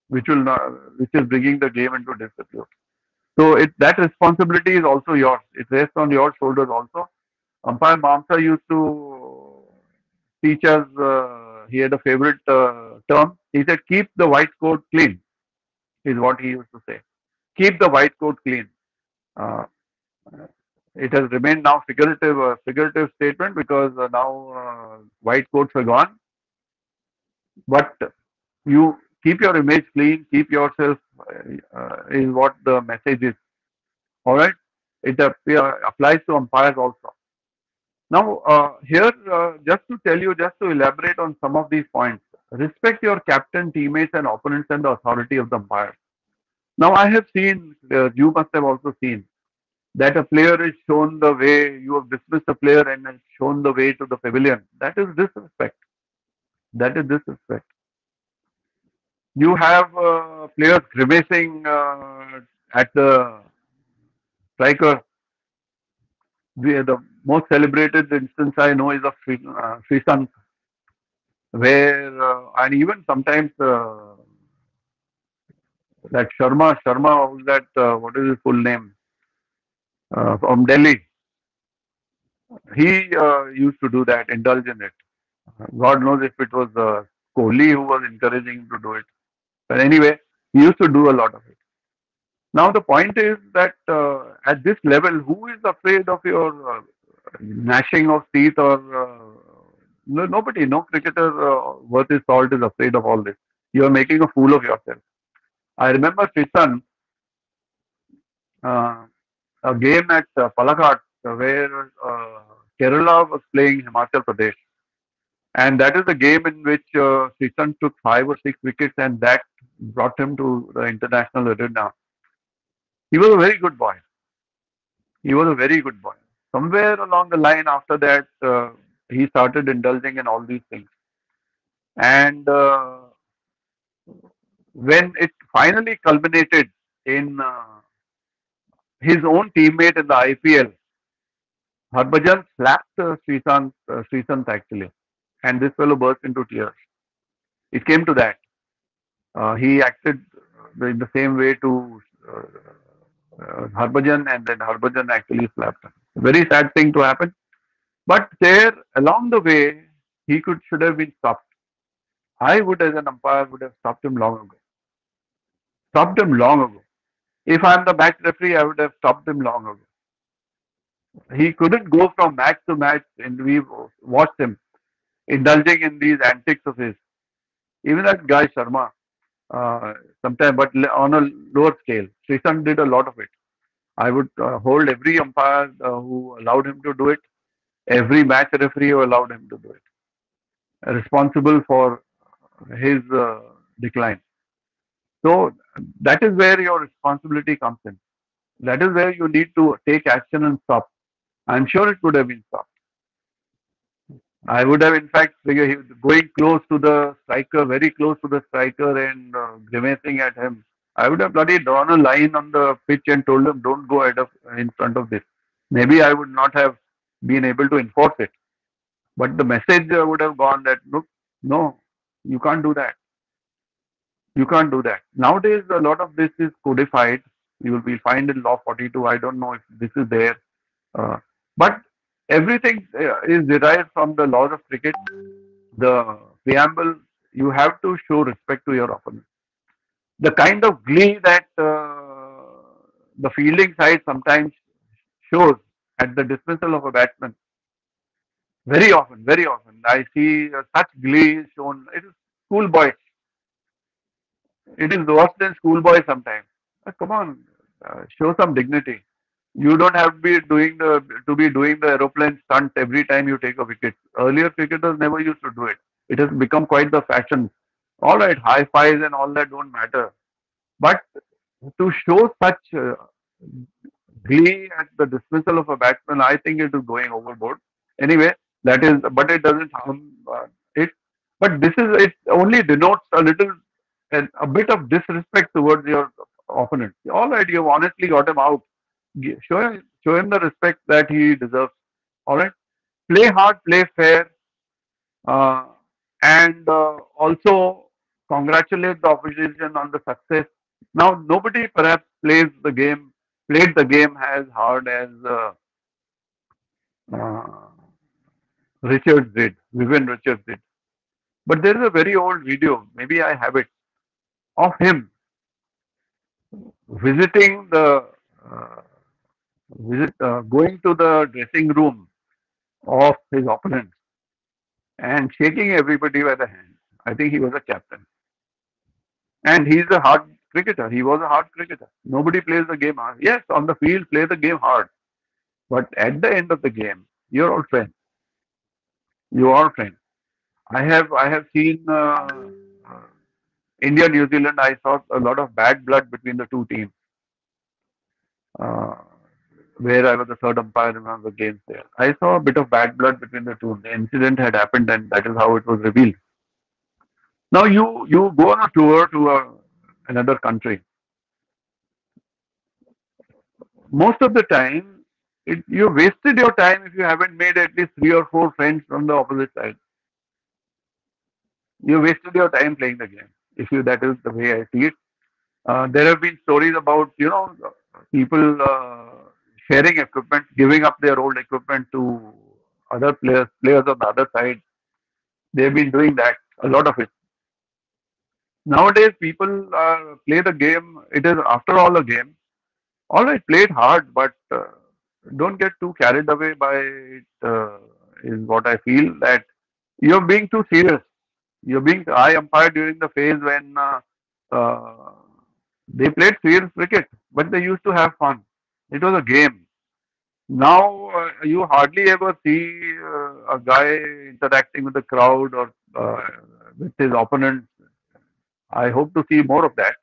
which will not, which is bringing the game into disrepute. So it, that responsibility is also yours. It rests on your shoulders also. Umpire Mamsa used to teach us, uh, he had a favorite uh, term. He said, keep the white coat clean is what he used to say. Keep the white coat clean. Uh, it has remained now figurative, uh, figurative statement because uh, now uh, white coats are gone. But you keep your image clean, keep yourself uh, is what the message is. All right. It applies to umpires also. Now, uh, here, uh, just to tell you, just to elaborate on some of these points, respect your captain, teammates, and opponents and the authority of the umpire. Now, I have seen, uh, you must have also seen, that a player is shown the way, you have dismissed a player and shown the way to the pavilion. That is disrespect. That is disrespect. You have uh, players grimacing uh, at the striker. The, the most celebrated instance I know is of Sreesanth, uh, where uh, and even sometimes uh, that Sharma Sharma was that uh, what is his full name from Delhi. He used to do that, indulge in it. God knows if it was Kohli who was encouraging him to do it. But anyway, he used to do a lot of it. Now the point is that uh, at this level, who is afraid of your uh, gnashing of teeth or uh, no, nobody, no cricketer uh, worth his salt is afraid of all this. You are making a fool of yourself. I remember Sreesanth, uh, a game at uh, where uh, Kerala was playing Himachal Pradesh. And that is the game in which uh, took five or six wickets and that brought him to the international arena. He was a very good boy. He was a very good boy. Somewhere along the line after that, uh, he started indulging in all these things. And uh, when it finally culminated in uh, his own teammate in the IPL, Harbhajan slapped uh, Sreesanth, uh, Sreesanth actually, and this fellow burst into tears. It came to that. Uh, he acted in the same way to uh, uh, Harbhajan and then Harbhajan actually slapped him. Very sad thing to happen. But there, along the way, he could should have been stopped. I would, as an umpire, would have stopped him long ago. Stopped him long ago. If I'm the match referee, I would have stopped him long ago. He couldn't go from match to match, and we watched him indulging in these antics of his. Even that guy Sharma, uh, sometime, but on a lower scale. Sreesanth did a lot of it. I would uh, hold every umpire uh, who allowed him to do it, every match referee who allowed him to do it, responsible for his uh, decline. So that is where your responsibility comes in. That is where you need to take action and stop. I'm sure it could have been stopped. I would have, in fact, going close to the striker, very close to the striker, and uh, grimacing at him. I would have bloody drawn a line on the pitch and told him, "Don't go ahead of in front of this." Maybe I would not have been able to enforce it, but the message uh, would have gone that, "Look, no, you can't do that. You can't do that." Nowadays, a lot of this is codified. You will be find in Law 42. I don't know if this is there, uh, but everything uh, is derived from the laws of cricket. The preamble, you have to show respect to your opponent. The kind of glee that uh, the fielding side sometimes shows at the dismissal of a batsman, very often, very often, I see uh, such glee shown. It is schoolboy. It is worse than schoolboy sometimes. Uh, come on, uh, show some dignity you don't have to be doing the to be doing the aeroplane stunt every time you take a wicket. Earlier cricketers never used to do it. It has become quite the fashion. All right, high fives and all that don't matter, but to show such uh, glee at the dismissal of a batsman, I think it is going overboard. Anyway, that is, but it doesn't harm uh, it. But this is it only denotes a little, a, a bit of disrespect towards your opponent. All right, you've honestly got him out show him, show him the respect that he deserves. All right, play hard, play fair, uh, and uh, also congratulate the opposition on the success. Now, nobody perhaps plays the game, played the game as hard as uh, uh, Richards did, Vivian Richards did. But there is a very old video, maybe I have it, of him visiting the uh, visit, uh, going to the dressing room of his opponent and shaking everybody by the hand. I think he was a captain. And he's a hard cricketer. He was a hard cricketer. Nobody plays the game hard. Yes, on the field, play the game hard. But at the end of the game, you're all friends. You are friends. I have I have seen uh, uh, India New Zealand. I saw a lot of bad blood between the two teams. Uh, where I was the third umpire in one of the games there. I saw a bit of bad blood between the two. The incident had happened, and that is how it was revealed. Now you you go on a tour to a, another country. Most of the time, it, you wasted your time if you haven't made at least three or four friends from the opposite side. You wasted your time playing the game. If you that is the way I see it. Uh, there have been stories about you know people uh, sharing equipment, giving up their old equipment to other players, players on the other side. They've been doing that, a lot of it. Nowadays, people uh, play the game. It is, after all, a game. All right, play it hard, but uh, don't get too carried away by it. Uh, is what I feel that you're being too serious. You're being. I umpired during the phase when uh, uh, they played serious cricket, but they used to have fun. It was a game. Now uh, you hardly ever see uh, a guy interacting with the crowd or uh, with his opponent. I hope to see more of that.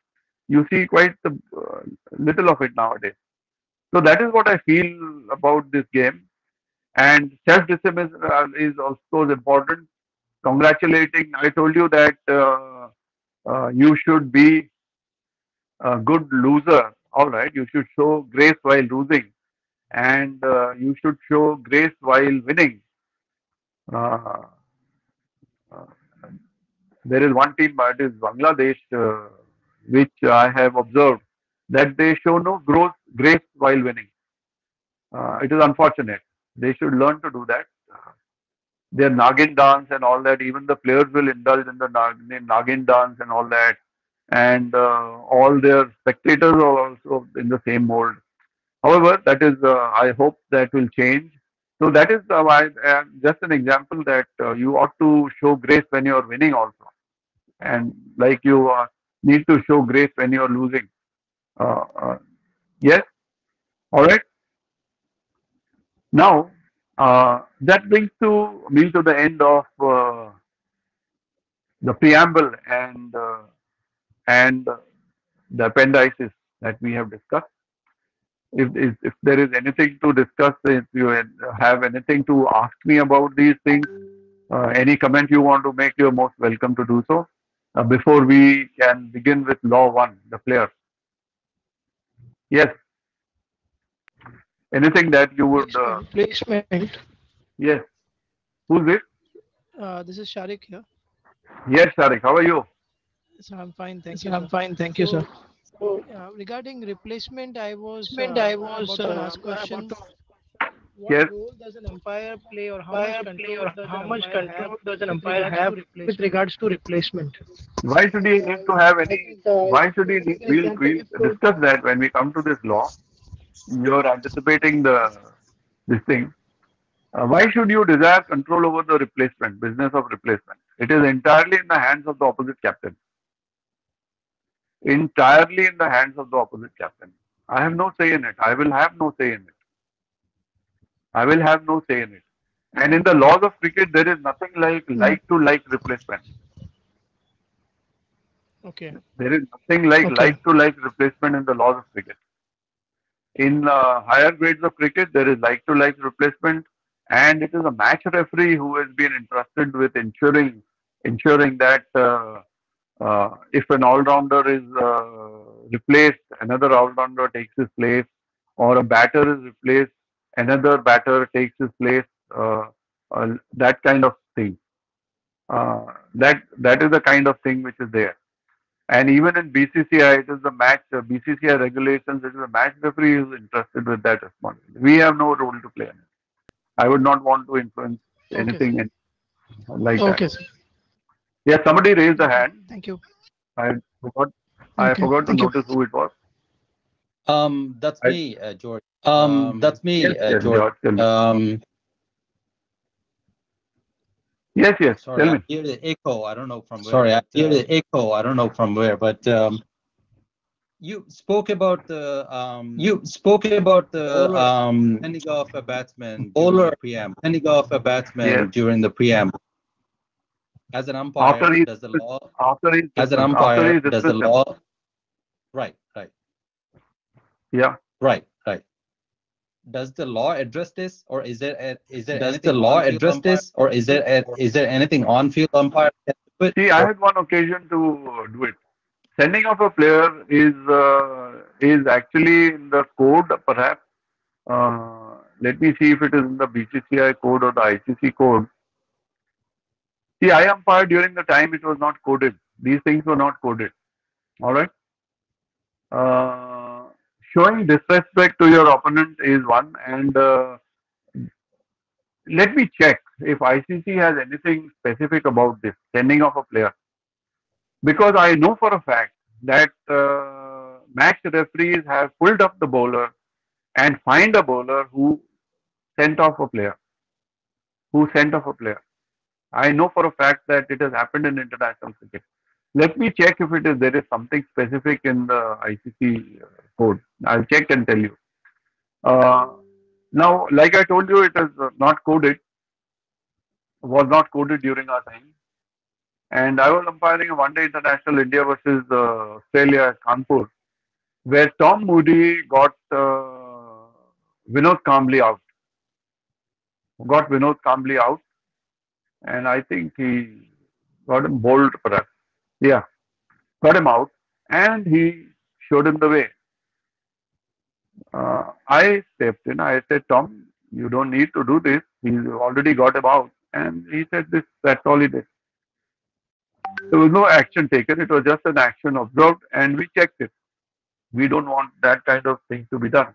You see quite a, uh, little of it nowadays. So that is what I feel about this game. And self-discipline is, uh, is also important. Congratulating, I told you that uh, you should be a good loser. All right, you should show grace while losing, and uh, you should show grace while winning. Uh, uh, there is one team, but it is Bangladesh, uh, which I have observed that they show no growth, grace while winning. Uh, it is unfortunate. They should learn to do that. Uh, their Nagin dance and all that, even the players will indulge in the Nagin dance and all that. And uh, all their spectators are also in the same mold. However, that is, uh, I hope that will change. So that is uh, uh, just an example that uh, you ought to show grace when you are winning also. And like you uh, need to show grace when you are losing. Yes? All right? Now, that brings to me to the end of the preamble and and the appendices that we have discussed. If, if, if there is anything to discuss, if you have anything to ask me about these things, uh, any comment you want to make, you're most welcome to do so. Uh, before we can begin with law one, the player. Yes. Anything that you would. Uh, Placement. yes. Who's it? Uh, this is Sharik here. Yes, Sharik. How are you? So I'm fine, thank you. I'm fine, thank you, sir. So, uh, regarding replacement, I was uh, I was, about to uh, ask question. about What Yes. role does an umpire play, or how Umpire much play control or does how an much control have does an with umpire regards have to with replacement? regards to replacement? Why should he need to have any? Why should he? Need, we'll, we'll discuss that when we come to this law. You're anticipating the this thing. Uh, why should you desire control over the replacement, business of replacement? It is entirely in the hands of the opposite captain. Entirely in the hands of the opposite captain. I have no say in it. I will have no say in it. I will have no say in it. And in the laws of cricket, there is nothing like like to like replacement. Okay. There is nothing like Okay. like to like replacement in the laws of cricket. In uh, higher grades of cricket, there is like to like replacement, and it is a match referee who has been entrusted with ensuring ensuring that uh, uh, if an all-rounder is uh, replaced, another all-rounder takes his place, or a batter is replaced, another batter takes his place. Uh, uh, that kind of thing. Uh, that that is the kind of thing which is there. And even in BCCI, it is the match, uh, BCCI regulations, it is the match referee who is entrusted with that responsibility. We have no role to play in it. I would not want to influence Okay, anything in, like that. Okay, sir. Yeah, somebody raised a hand. Thank you. I forgot. I Okay, forgot to thank you. notice who it was. Um, that's I- me, uh, George. Um, that's me, Yes, uh, yes, George. George, tell me. Um, yes, yes. sorry, Tell I me. hear the echo. I don't know from where. Sorry, I hear the echo. I don't know from where, but um, you spoke about the um, you spoke about the Bowler. um, ending off a batsman bowler preamble, ending off a batsman Yes. during the preamble. As an umpire, After he- does the law After his as an after umpire his does the law right, right, Yeah. right, right. Does the law address this, or is there a, is there Does anything the law on-field address umpire- this, or is there a, is there anything on field umpire? can? See, I had one occasion to do it. Sending off a player is uh, is actually in the code, perhaps. Uh, let me see if it is in the BCCI code or the ICC code. See, I umpired during the time it was not coded. These things were not coded. All right. Uh, showing disrespect to your opponent is one, and uh, let me check if ICC has anything specific about this sending off a player because I know for a fact that uh, match referees have pulled up the bowler and find a bowler who sent off a player. Who sent off a player. I know for a fact that it has happened in international cricket. Let me check if it is there is something specific in the ICC code. I'll check and tell you. Uh, now, like I told you, it is uh, not coded. Was not coded during our time and I was umpiring a one-day international India versus uh, Australia at Kanpur, where Tom Moody got uh, Vinod Kambli out. Got Vinod Kambli out, and I think he got him bowled perhaps. Yeah, got him out, and he showed him the way. Uh, I stepped in. I said, Tom, you don't need to do this. He's already got him out, and he said this. That's all he did. There was no action taken. It was just an action observed, and we checked it. We don't want that kind of thing to be done.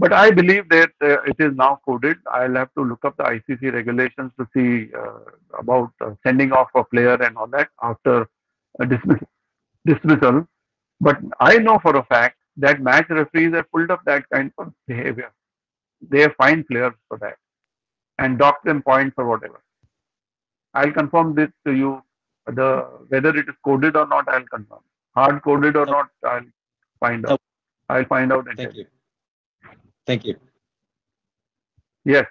But I believe that uh, it is now coded. I'll have to look up the ICC regulations to see uh, about uh, sending off a player and all that after a dismiss dismissal. But I know for a fact that match referees have pulled up that kind of behavior. They have fined players for that and docked them points or whatever. I'll confirm this to you. The whether it is coded or not, I'll confirm. Hard coded or not, I'll find out. I'll find out. and Thank tell you. Thank you. Yes.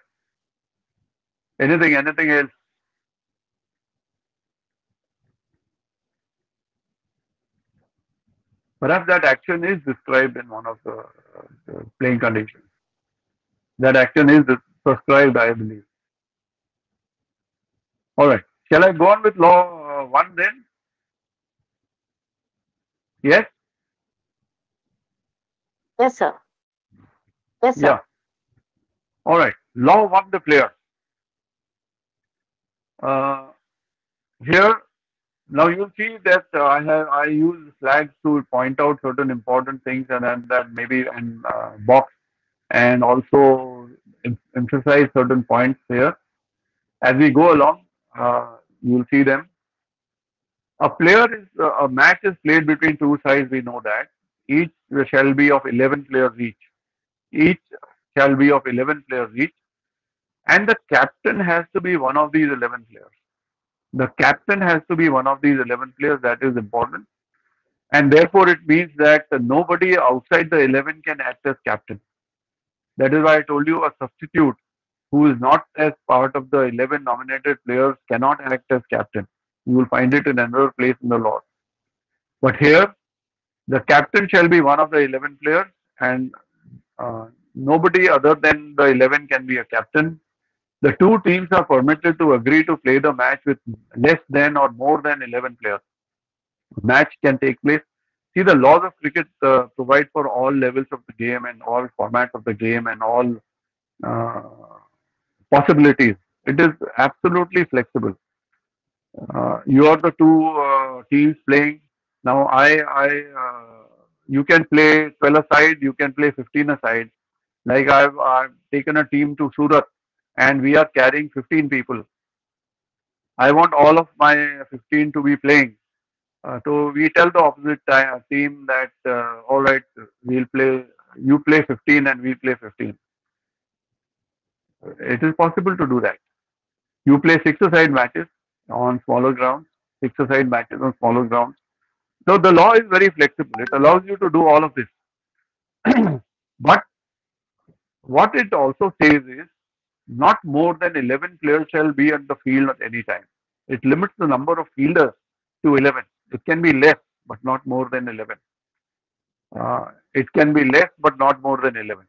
Anything, anything else? Perhaps that action is described in one of the, uh, the playing conditions. That action is prescribed, I believe. All right. Shall I go on with law uh, one then? Yes? Yes, sir. Yes, sir. Yeah. All right. Law one, the player. Uh, here, now you'll see that uh, I have I use flags to point out certain important things and then that maybe and uh, box and also em- emphasize certain points here. As we go along, uh, you'll see them. A player is uh, a match is played between two sides. We know that each shall be of 11 players each. Each shall be of 11 players each, and the captain has to be one of these 11 players. The captain has to be one of these 11 players. That is important, and therefore it means that nobody outside the 11 can act as captain. That is why I told you a substitute who is not as part of the 11 nominated players cannot act as captain. You will find it in another place in the law. But here, the captain shall be one of the 11 players, and nobody other than the 11 can be a captain. The two teams are permitted to agree to play the match with less than or more than 11 players. Match can take place. See, the laws of cricket uh, provide for all levels of the game and all formats of the game and all uh, possibilities. It is absolutely flexible. Uh, you are the two uh, teams playing. Now, I, I, uh, you can play 12 aside, you can play 15 aside. Like I've, I've taken a team to Surat and we are carrying 15 people. I want all of my 15 to be playing. Uh, so we tell the opposite ti- team that, uh, all right, we'll play, you play 15 and we play 15. It is possible to do that. You play six aside matches on smaller grounds, six aside matches on smaller grounds. So the law is very flexible. It allows you to do all of this. but what it also says is not more than 11 players shall be at the field at any time. It limits the number of fielders to 11. It can be less, but not more than 11. Uh, it can be less, but not more than 11.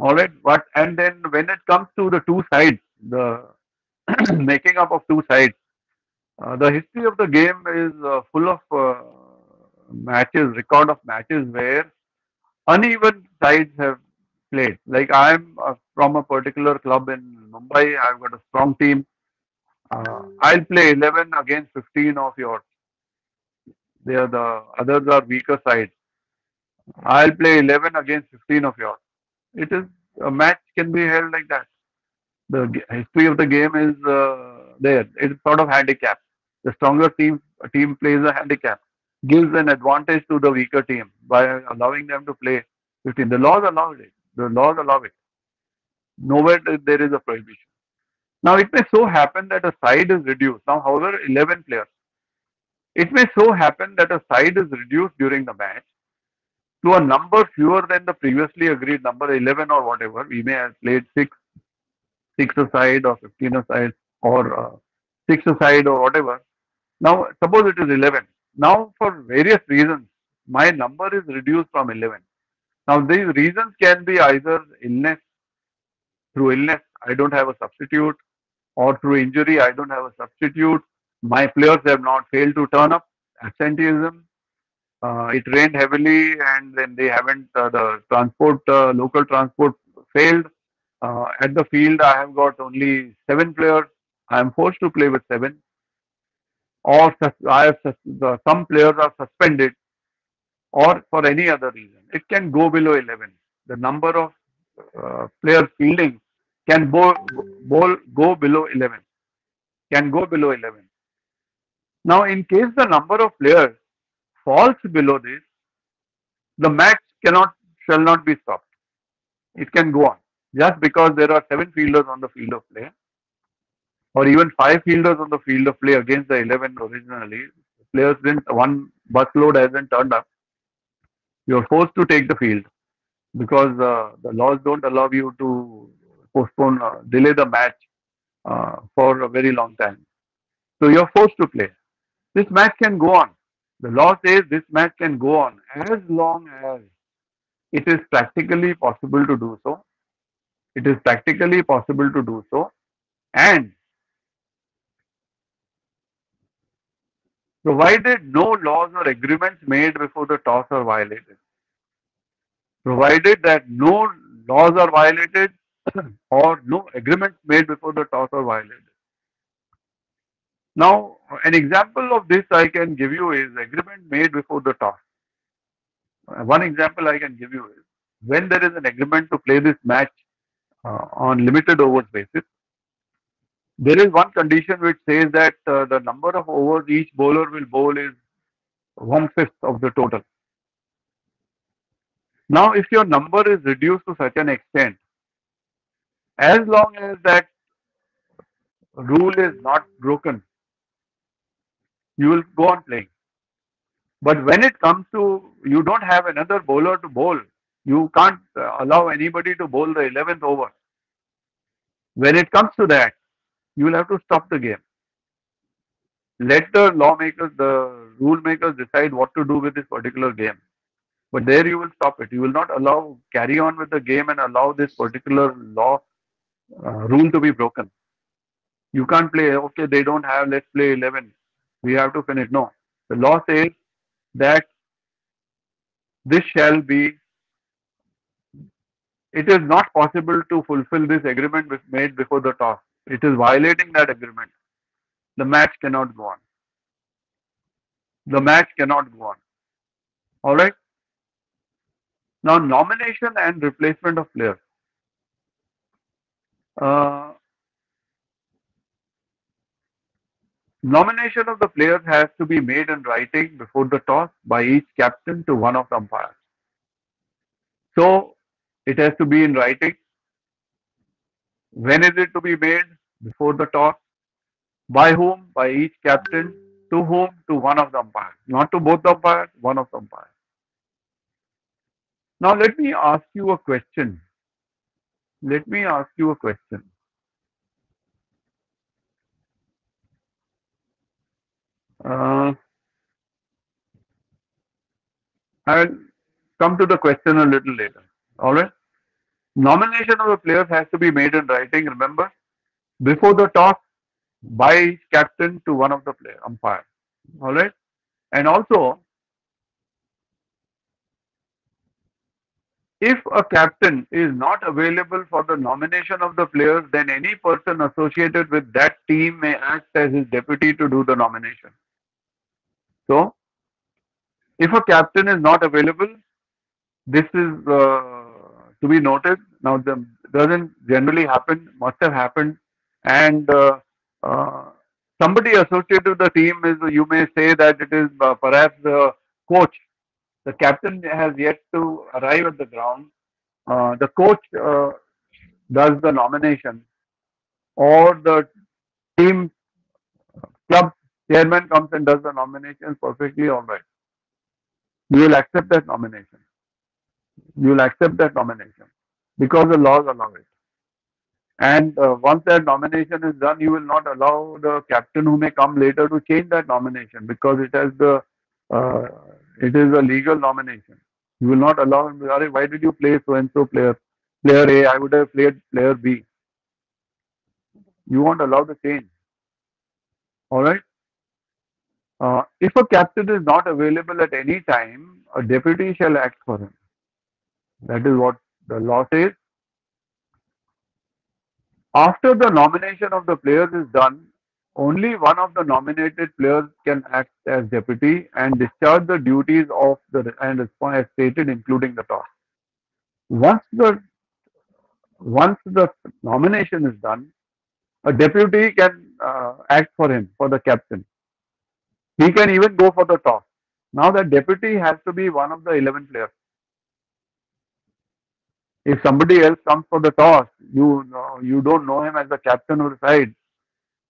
All right. But and then when it comes to the two sides, the making up of two sides, uh, the history of the game is uh, full of uh, matches, record of matches where uneven sides have played. Like I'm uh, from a particular club in Mumbai, I've got a strong team. Uh, I'll play 11 against 15 of yours. They are the others are weaker sides. I'll play 11 against 15 of yours. It is a match can be held like that. The history of the game is uh, there. It's sort of handicap. The stronger team team plays a handicap, gives an advantage to the weaker team by allowing them to play 15. The laws allow it. The laws allow it. Nowhere there is a prohibition. Now it may so happen that a side is reduced. Now, however, 11 players. It may so happen that a side is reduced during the match to a number fewer than the previously agreed number 11 or whatever. We may have played 6, 6 aside or 15 aside or uh, 6 aside or whatever. Now, suppose it is 11. Now, for various reasons, my number is reduced from 11. Now, these reasons can be either illness, through illness, I don't have a substitute, or through injury, I don't have a substitute. My players have not failed to turn up, absenteeism, uh, it rained heavily and then they haven't uh, the transport uh, local transport failed uh, at the field i have got only seven players i am forced to play with seven or i have the, some players are suspended or for any other reason, it can go below 11. The number of uh, players fielding can bowl, bowl, go below 11, can go below 11. Now, in case the number of players falls below this, the match cannot, shall not be stopped. It can go on just because there are seven fielders on the field of play or even five fielders on the field of play against the 11 originally. Players didn't, one busload hasn't turned up. You're forced to take the field because uh, the laws don't allow you to postpone, uh, delay the match uh, for a very long time. So you're forced to play. This match can go on. The law says this match can go on as long as it is practically possible to do so. It is practically possible to do so. And provided no laws or agreements made before the toss are violated. Provided that no laws are violated or no agreements made before the toss are violated. Now, an example of this I can give you is agreement made before the toss. Uh, One example I can give you is when there is an agreement to play this match uh, on limited overs basis, there is one condition which says that uh, the number of overs each bowler will bowl is one fifth of the total. Now, if your number is reduced to such an extent, as long as that rule is not broken, you will go on playing. But when it comes to you don't have another bowler to bowl, you can't uh, allow anybody to bowl the 11th over. When it comes to that, you will have to stop the game. Let the lawmakers, the rule makers decide what to do with this particular game. But there you will stop it. You will not allow carry on with the game and allow this particular law uh, rule to be broken. You can't play, okay, they don't have, let's play 11. We have to finish. No. The law says that this shall be, it is not possible to fulfill this agreement made before the toss. It is violating that agreement. The match cannot go on. The match cannot go on. All right. Now, nomination and replacement of players. Uh, nomination of the players has to be made in writing before the toss by each captain to one of the umpires. So, it has to be in writing. When is it to be made? Before the toss. By whom? By each captain. To whom? To one of the umpires. Not to both the umpires, one of the umpires. Now let me ask you a question. Let me ask you a question. Uh, I will come to the question a little later. All right. Nomination of the players has to be made in writing. Remember, before the toss, by captain to one of the player umpire. All right. And also, if a captain is not available for the nomination of the players, then any person associated with that team may act as his deputy to do the nomination. So, if a captain is not available, this is uh, to be noted. Now, the doesn't generally happen, must have happened, and uh, uh, somebody associated with the team is, you may say that it is uh, perhaps the coach. The captain has yet to arrive at the ground. Uh, the coach uh, does the nomination, or the team club chairman comes and does the nomination perfectly all right. You will accept that nomination. You will accept that nomination because the laws allow it. And uh, once that nomination is done, you will not allow the captain who may come later to change that nomination because it has the uh, it is a legal nomination. You will not allow him. "Arey, Why did you play so and so player? Player A, I would have played player B. You won't allow the change. All right. Uh, if a captain is not available at any time, a deputy shall act for him. That is what the law says. After the nomination of the players is done, only one of the nominated players can act as deputy and discharge the duties of the and as stated, including the toss. Once the once the nomination is done, a deputy can uh, act for him for the captain. He can even go for the toss. Now the deputy has to be one of the 11 players. If somebody else comes for the toss, you know, you don't know him as the captain of the side.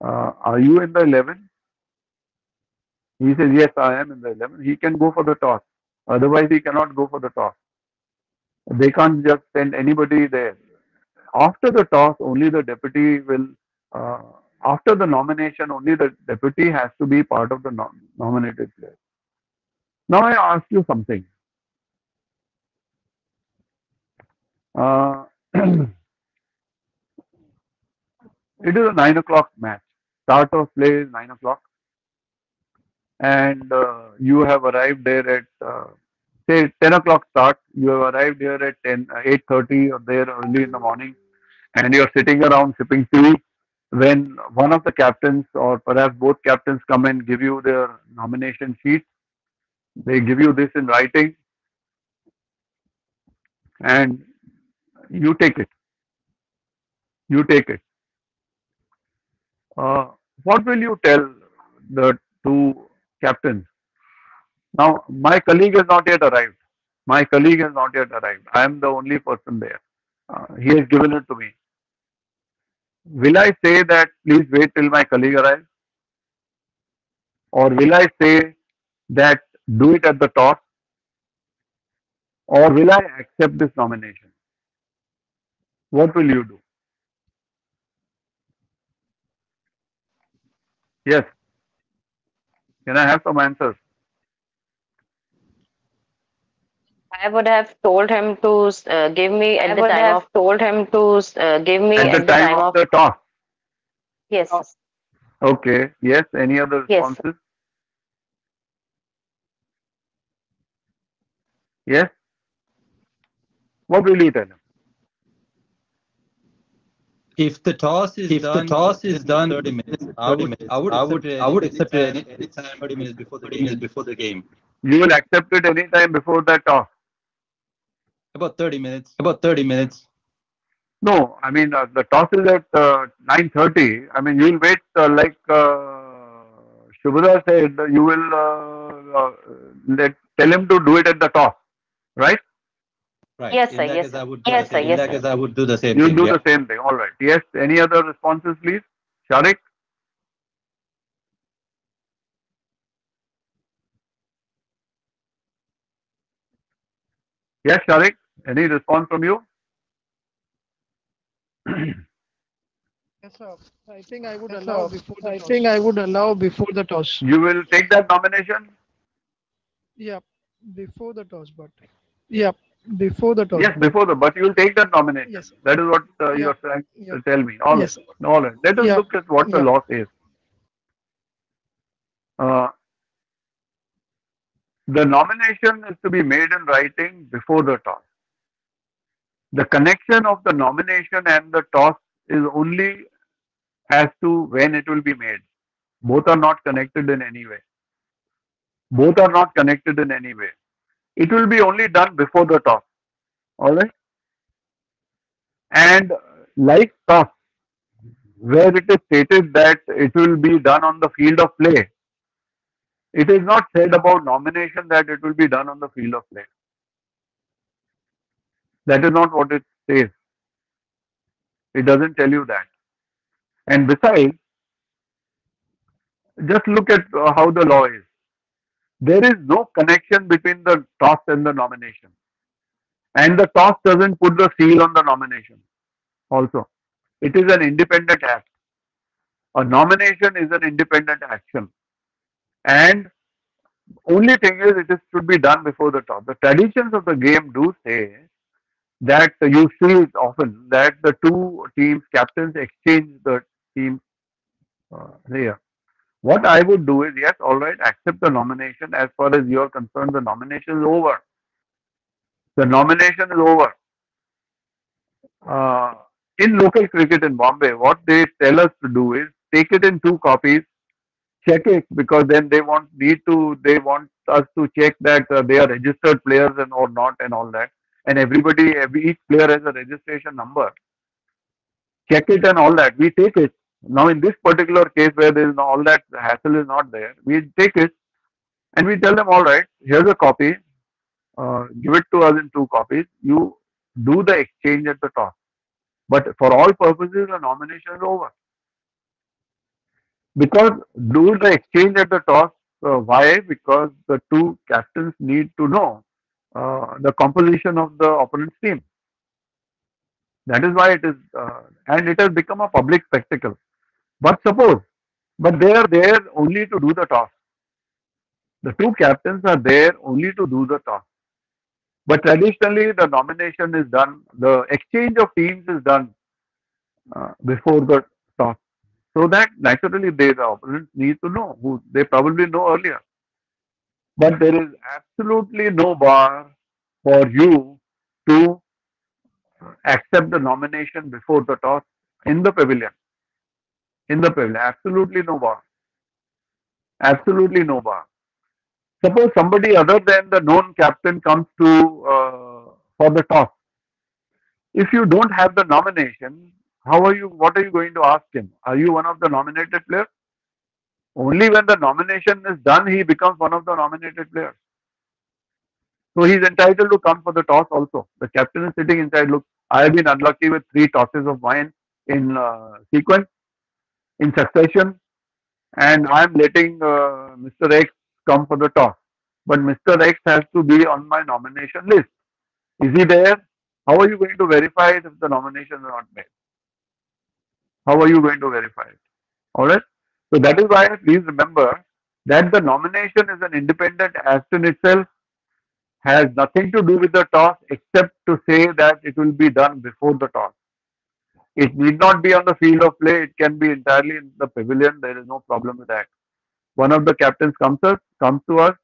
Uh, are you in the 11? He says, yes, I am in the 11. He can go for the toss. Otherwise, he cannot go for the toss. They can't just send anybody there. After the toss, only the deputy will, uh, after the nomination, only the deputy has to be part of the nom- nominated player. Now I ask you something. Uh, it is a 9 o'clock match. Start of play is 9 o'clock. And uh, you have arrived there at, uh, say, 10 o'clock start. You have arrived here at 10, 8.30 or there early in the morning. And you're sitting around sipping tea when one of the captains or perhaps both captains come and give you their nomination sheet. They give you this in writing. And you take it. You take it. Uh, what will you tell the two captains? Now, my colleague has not yet arrived. My colleague has not yet arrived. I am the only person there. Uh, he has given it to me. Will I say that please wait till my colleague arrives? Or will I say that do it at the top? Or will I accept this nomination? What will you do? Yes. Can I have some answers? I would have told him to uh, give me at I the would time have of told him to uh, give me At the time of the toss. yes. Okay. Yes. Any other responses? Yes. responses? Yes. What will you tell him? If the toss is If the done, toss is done 30 minutes, I 30 would, minutes, I would, I accept would, it I would any accept it time- any anytime 30 minutes before the game. minutes before the game. You will accept it any time before the toss. About 30 minutes. About 30 minutes. No, I mean uh, the toss is at uh, 9:30. I mean you will wait uh, like uh, Shubhra said. You will uh, uh, let tell him to do it at the toss, right? Right. Yes, In sir, that yes, case, sir. I would do Yes, the sir, same. yes, In that sir. case, I would do the same You thing. do yeah. the same thing. All right. Yes. Any other responses, please? Sharik? Yes, Sharik. Any response from you? Yes, sir. I think I would allow before the I think I would allow before the toss. You will take that nomination? Yeah, before the toss, but yeah, before the toss. Yes, before the, but you will take that nomination. Yes. That is what uh, you are trying Yeah. to tell me. All right. Yes. All right. Let us Yeah. look at what the Yeah. law says. Uh, the nomination is to be made in writing before the toss. The connection of the nomination and the toss is only as to when it will be made. Both are not connected in any way. Both are not connected in any way. It will be only done before the toss. All right. And like toss, where it is stated that it will be done on the field of play, it is not said about nomination that it will be done on the field of play. That is not what it says. It doesn't tell you that. And besides, just look at how the law is. There is no connection between the toss and the nomination. And the toss doesn't put the seal on the nomination also. It is an independent act. A nomination is an independent action. And only thing is it is should be done before the toss. The traditions of the game do say that you see it often that the two teams captains exchange the team uh, here. What I would do is yes, all right, accept the nomination. As far as you are concerned, the nomination is over. The nomination is over. Uh, in local cricket in Bombay, what they tell us to do is take it in two copies, check it because then they want need to they want us to check that uh, they are registered players and or not and all that. And everybody, every each player has a registration number. Check it and all that. We take it. Now in this particular case where there is all that hassle is not there, we take it and we tell them, all right, here's a copy. Uh, give it to us in two copies. You do the exchange at the top. But for all purposes, the nomination is over. Because do the exchange at the toss. Uh, why? Because the two captains need to know uh, the composition of the opponent's team. That is why it is, uh, and it has become a public spectacle. But suppose, but they are there only to do the toss. The two captains are there only to do the toss. But traditionally, the nomination is done, the exchange of teams is done uh, before the toss. So that naturally they, the opponents need to know who they probably know earlier. But there is absolutely no bar for you to accept the nomination before the toss in the pavilion. In the pavilion, absolutely no bar. Absolutely no bar. Suppose somebody other than the known captain comes to uh, for the toss. If you don't have the nomination, how are you? What are you going to ask him? Are you one of the nominated players? Only when the nomination is done, he becomes one of the nominated players. So he's entitled to come for the toss also. The captain is sitting inside. Look, I have been unlucky with three tosses of mine in uh, sequence, in succession, and I'm letting uh, Mr. X come for the talk. But Mr. X has to be on my nomination list. Is he there? How are you going to verify it if the nominations are not made? How are you going to verify it? All right. So that is why please remember that the nomination is an independent act in itself, has nothing to do with the toss except to say that it will be done before the toss. It need not be on the field of play. It can be entirely in the pavilion. There is no problem with that. One of the captains comes us, comes to us,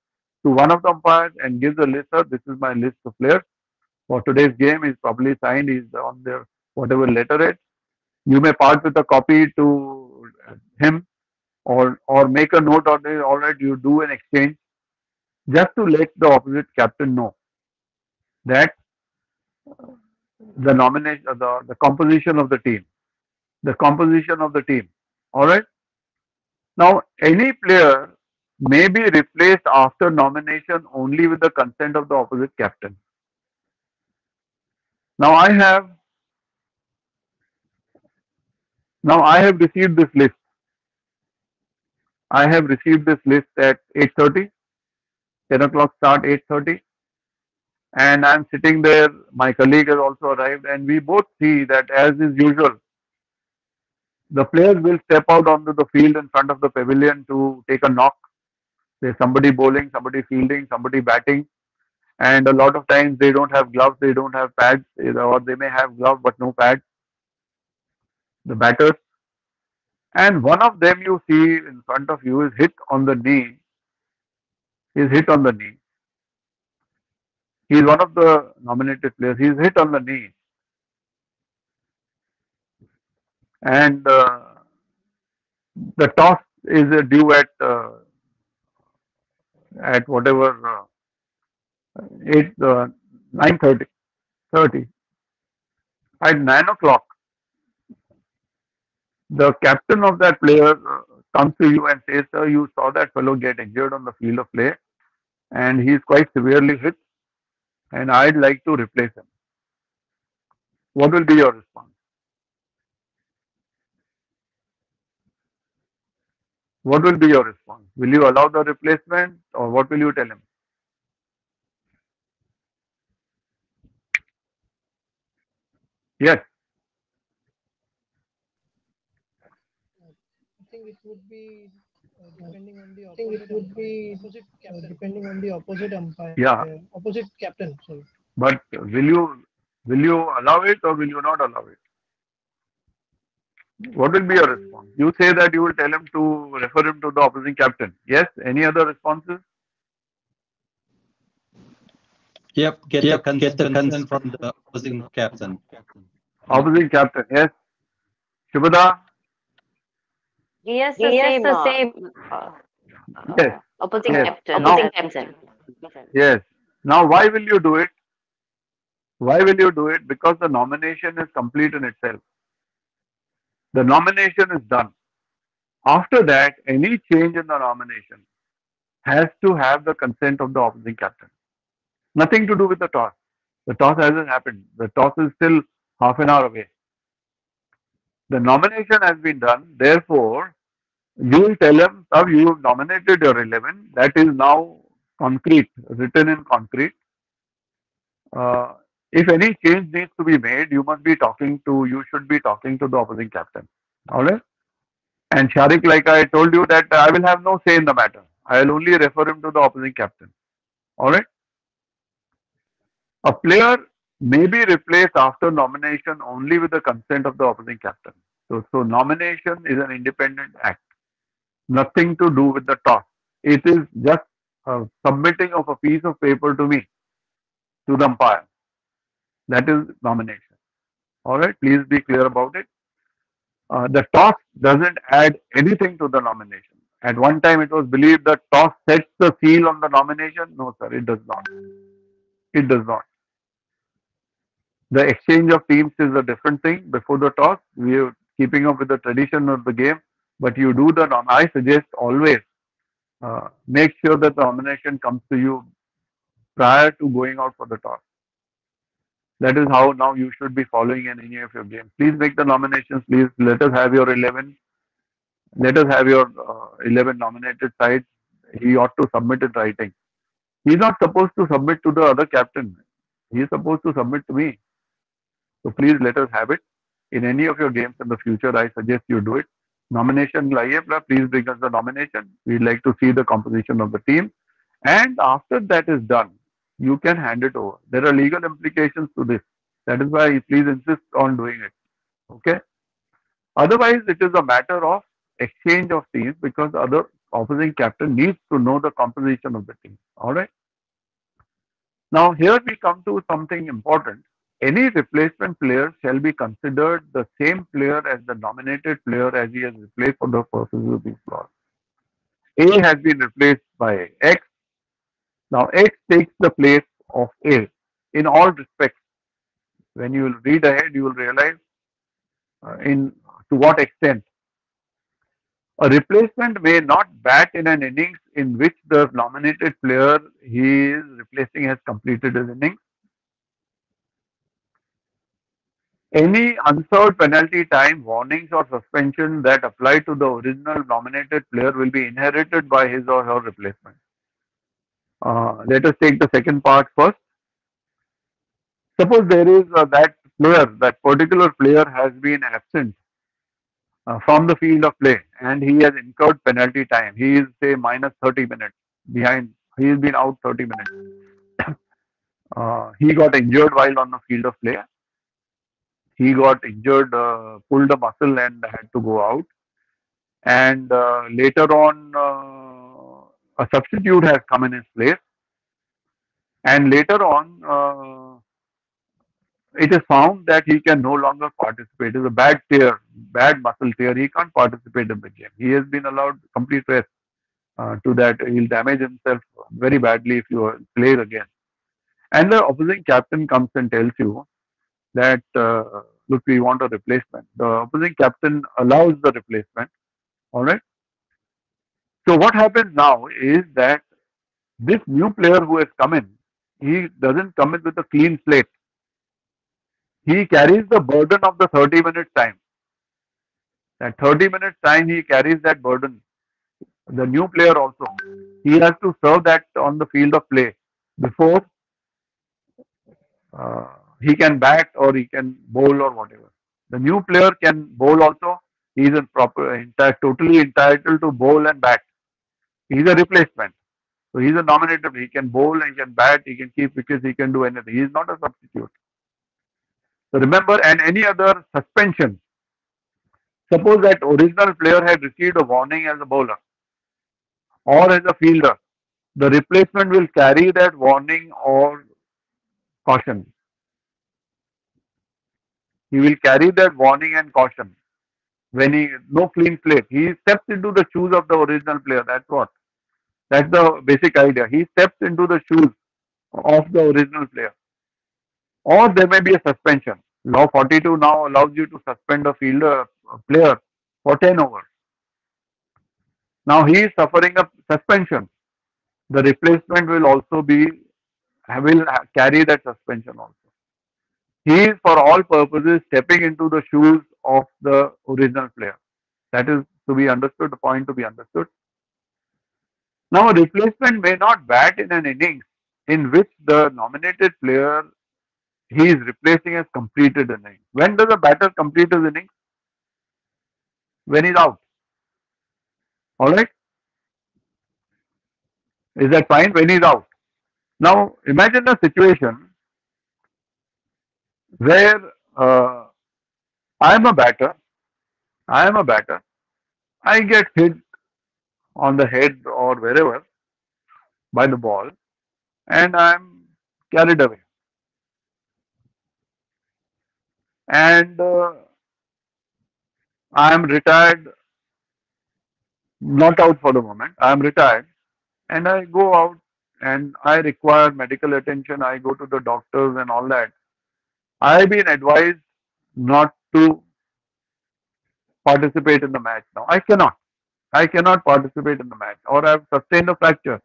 to one of the umpires and gives a list. Sir, this is my list of players for today's game. He's probably signed. He's on their whatever letterhead. You may part with a copy to him or or make a note on it. All right, you do an exchange just to let the opposite captain know that the nomination, the the composition of the team, the composition of the team. All right. Now, any player may be replaced after nomination only with the consent of the opposite captain. Now, I have now I have received this list. I have received this list at 8.30, 10 o'clock start 8.30 and I'm sitting there, my colleague has also arrived and we both see that as is usual, the players will step out onto the field in front of the pavilion to take a knock. There's somebody bowling, somebody fielding, somebody batting and a lot of times they don't have gloves, they don't have pads or they may have gloves but no pads. The batters and one of them you see in front of you is hit on the knee, is hit on the knee he is one of the nominated players. He is hit on the knee. And uh, the toss is due at uh, at whatever uh, eight uh, nine thirty thirty. At nine o'clock, the captain of that player uh, comes to you and says, "Sir, you saw that fellow get injured on the field of play, and he is quite severely hit and I'd like to replace him. What will be your response? What will be your response? Will you allow the replacement or what will you tell him? Yes. I think it would be depending on the opposite. it would be opposite captain, depending on the opposite umpire. Yeah. uh, opposite captain. Sorry. But will you will you allow it or will you not allow it? What will be your response? You say that you will tell him to refer him to the opposing captain. Yes. Any other responses? Yep, get the consent, get the consent from the opposing captain. Opposing captain. Yes. Shubhada. He has the same, the uh, same uh, Yes. uh, opposing Yes. captain. Now- Opposing captain. Yes. Now, why will you do it? Why will you do it? Because the nomination is complete in itself. The nomination is done. After that, any change in the nomination has to have the consent of the opposing captain. Nothing to do with the toss. The toss hasn't happened. The toss is still half an hour away. The nomination has been done. Therefore, you will tell him, now you have nominated your 11. That is now concrete, written in concrete. Uh, if any change needs to be made, you must be talking to, you should be talking to the opposing captain. All right? And Sharik, like I told you, that I will have no say in the matter. I will only refer him to the opposing captain. All right? A player may be replaced after nomination only with the consent of the opposing captain. So, so nomination is an independent act, nothing to do with the toss. It is just submitting of a piece of paper to me, to the umpire. That is nomination. All right, please be clear about it. Uh, the toss doesn't add anything to the nomination. At one time, it was believed that toss sets the seal on the nomination. No, sir, it does not. It does not. The exchange of teams is a different thing. Before the toss, we are keeping up with the tradition of the game. But you do the nom. I suggest always uh, make sure that the nomination comes to you prior to going out for the toss. That is how now you should be following in any of your games. Please make the nominations. Please let us have your 11. Let us have your uh, 11 nominated sides. He ought to submit in writing. He is not supposed to submit to the other captain. He is supposed to submit to me. So please let us have it in any of your games in the future. I suggest you do it. Nomination Laiepla, please bring us the nomination. We'd like to see the composition of the team. And after that is done, you can hand it over. There are legal implications to this. That is why please insist on doing it. Okay. Otherwise, it is a matter of exchange of teams because other opposing captain needs to know the composition of the team. All right. Now, here we come to something important any replacement player shall be considered the same player as the nominated player as he has replaced for the purposes of this clause. A has been replaced by X. Now, X takes the place of A in all respects. When you will read ahead, you will realize uh, in to what extent a replacement may not bat in an innings in which the nominated player he is replacing has completed his innings. Any unserved penalty time, warnings or suspension that apply to the original nominated player will be inherited by his or her replacement. Uh, let us take the second part first. Suppose there is uh, that player, that particular player has been absent uh, from the field of play and he has incurred penalty time. He is say minus 30 minutes behind. He has been out 30 minutes. uh, he got injured while on the field of play. He got injured, uh, pulled a muscle and had to go out. And uh, later on, uh, a substitute has come in his place. And later on, uh, it is found that he can no longer participate. It is a bad tear, bad muscle tear. He can't participate in the game. He has been allowed complete rest. Uh, to that, he'll damage himself very badly if you play again. And the opposing captain comes and tells you that, uh, look, we want a replacement. The opposing captain allows the replacement. All right. So what happens now is that this new player who has come in, he doesn't come in with a clean slate he carries the burden of the 30 minutes time. That 30 minutes time, he carries that burden. The new player also. He has to serve that on the field of play before uh, he can bat or he can bowl or whatever. The new player can bowl also. He is proper, entire, totally entitled to bowl and bat. He is a replacement. So he is a nominated. He can bowl and he can bat. He can keep wickets. He can do anything. He is not a substitute. So remember, and any other suspension. Suppose that original player had received a warning as a bowler or as a fielder. The replacement will carry that warning or caution. He will carry that warning and caution. when he no clean slate. He steps into the shoes of the original player. That's what. That's the basic idea. He steps into the shoes of the original player. Or there may be a suspension. Law 42 now allows you to suspend a fielder a player for 10 overs. Now he is suffering a suspension. The replacement will also be will carry that suspension also. He is for all purposes stepping into the shoes of the original player. That is to be understood, the point to be understood. Now a replacement may not bat in an innings in which the nominated player he is replacing has completed an innings. When does a batter complete his innings? When he's out. Alright? Is that fine? When he's out. Now imagine a situation where uh, I am a batter, I am a batter, I get hit on the head or wherever by the ball and I am carried away. And uh, I am retired, not out for the moment, I am retired and I go out and I require medical attention, I go to the doctors and all that. I have been advised not to participate in the match now. I cannot. I cannot participate in the match or I have sustained a fracture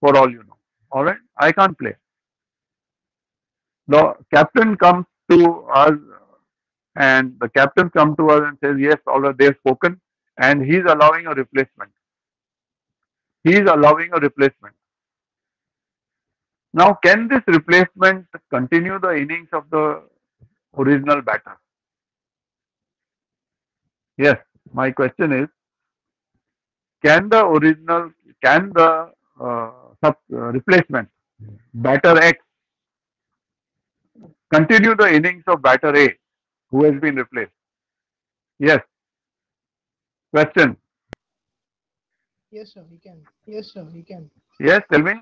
for all you know. Alright? I can't play. The captain comes to us and the captain comes to us and says, yes, alright, they've spoken and he's allowing a replacement. He's allowing a replacement. Now, can this replacement continue the innings of the original batter? Yes, my question is, can the original, can the uh, sub, uh, replacement, batter X, continue the innings of batter A, who has been replaced? Yes. Question. Yes, sir, he can. Yes, sir, he can. Yes, tell me.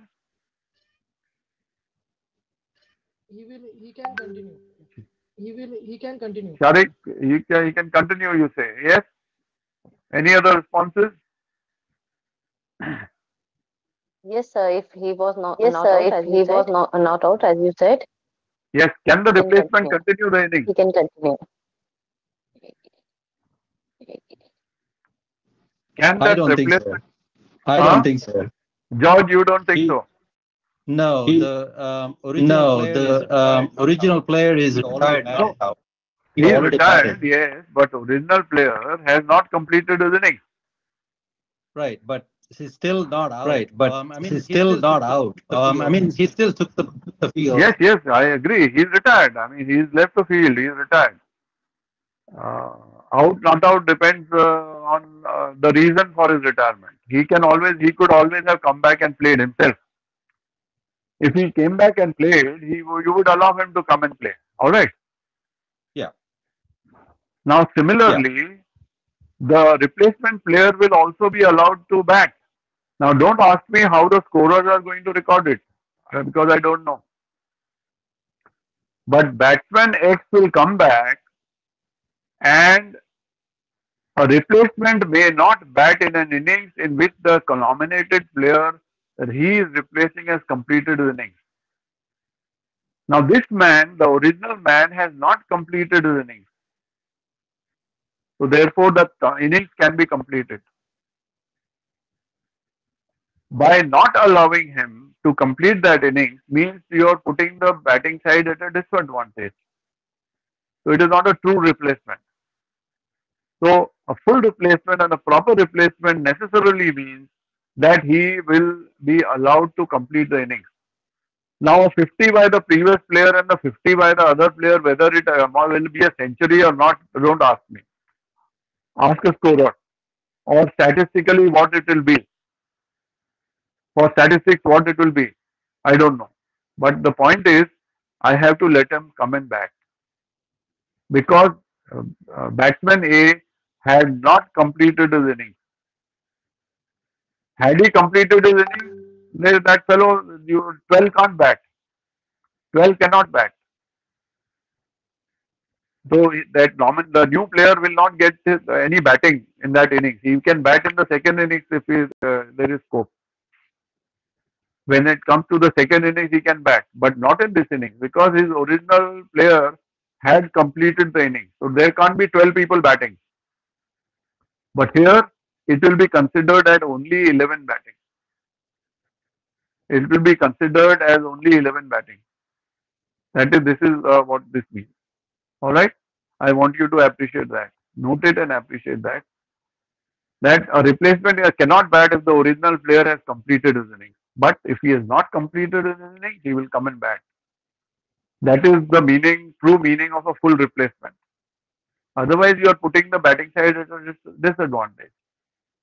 He will. He can continue. He will. He can continue. Sharik, he can, he can continue, you say. Yes? Any other responses? Yes, sir. If he was not, Yes, not sir. out, If as he you was said, not, not out, as you said, Yes. Can the Can replacement continue. continue the innings? he can continue. Can I that don't think so. replacement? I Huh? don't think so. George, you don't think He- so? No, He- the um, original No, player the um, original player is retired batted now. He He is already retired, batted. yes, but original player has not completed his innings. Right, but he's still not out. Right, but um, I mean, he's he still not out. Um, I mean, he still took the, the field. Yes, yes, I agree. He's retired. I mean, he's left the field. He's retired. Uh, out, not out depends uh, on uh, the reason for his retirement. He can always, he could always have come back and played himself. If he came back and played, he you would allow him to come and play. All right. Yeah. Now, similarly, the replacement player will also be allowed to bat. Now, don't ask me how the scorers are going to record it uh, because I don't know. But batsman X will come back and a replacement may not bat in an innings in which the nominated player that he is replacing has completed his innings. Now, this man, the original man, has not completed his innings. So, therefore, the innings can be completed. By not allowing him to complete that innings means you are putting the batting side at a disadvantage. So, it is not a true replacement. So, a full replacement and a proper replacement necessarily means that he will be allowed to complete the innings. Now, a 50 by the previous player and the 50 by the other player, whether it uh, will be a century or not, don't ask me. Ask a scorer or statistically what it will be. For statistics, what it will be, I don't know. But the point is, I have to let him come and bat because uh, uh, batsman A had not completed his innings. Had he completed his innings, that fellow, you, 12 can't bat. 12 cannot bat. So that nomin- the new player will not get his, uh, any batting in that innings. He can bat in the second innings if he, uh, there is scope. When it comes to the second innings, he can bat, but not in this innings because his original player had completed the innings. So there can't be 12 people batting. But here it will be considered as only 11 batting. It will be considered as only 11 batting. That is, this is uh, what this means. All right. I want you to appreciate that. Note it and appreciate that. That a replacement cannot bat if the original player has completed his innings. But if he has not completed his innings, he will come and bat. That is the meaning, true meaning of a full replacement. Otherwise, you are putting the batting side at a dis- disadvantage.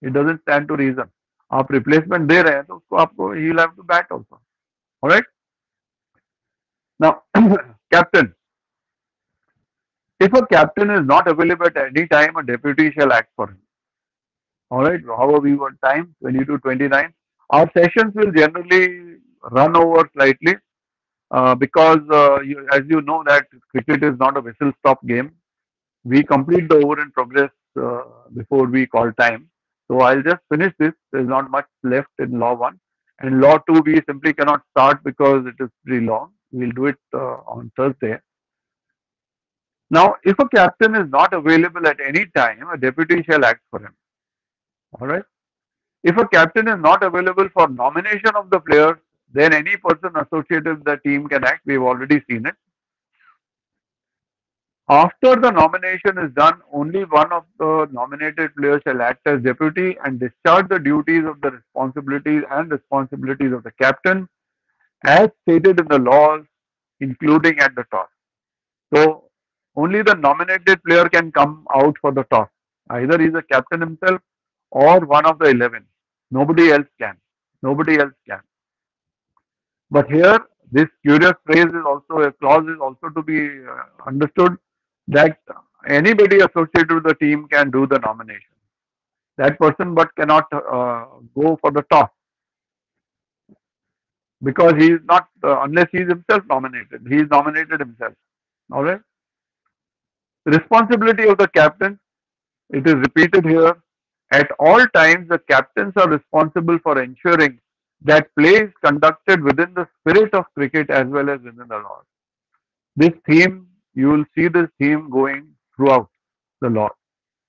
It doesn't stand to reason. आप replacement दे रहे हैं तो उसको आपको ही have to bat also alright now captain if a captain is not available at any time a deputy shall act for him all right however we want time 20 to 29 our sessions will generally run over slightly uh, because uh, you, as you know that cricket is not a whistle stop game we complete the over in progress uh, before we call time so I'll just finish this. There's not much left in law one. And law two, we simply cannot start because it is pretty long. We'll do it uh, on Thursday. Now, if a captain is not available at any time, a deputy shall act for him. All right. If a captain is not available for nomination of the players, then any person associated with the team can act. We've already seen it. After the nomination is done, only one of the nominated players shall act as deputy and discharge the duties of the responsibilities and responsibilities of the captain as stated in the laws, including at the toss. So, only the nominated player can come out for the toss. Either he is the captain himself or one of the 11. Nobody else can. Nobody else can. But here, this curious phrase is also a clause is also to be uh, understood that anybody associated with the team can do the nomination. That person but cannot uh, go for the top because he is not uh, unless he is himself nominated. He is nominated himself. All right. Responsibility of the captain. It is repeated here. At all times, the captains are responsible for ensuring that play is conducted within the spirit of cricket as well as within the laws. This theme you will see this theme going throughout the law.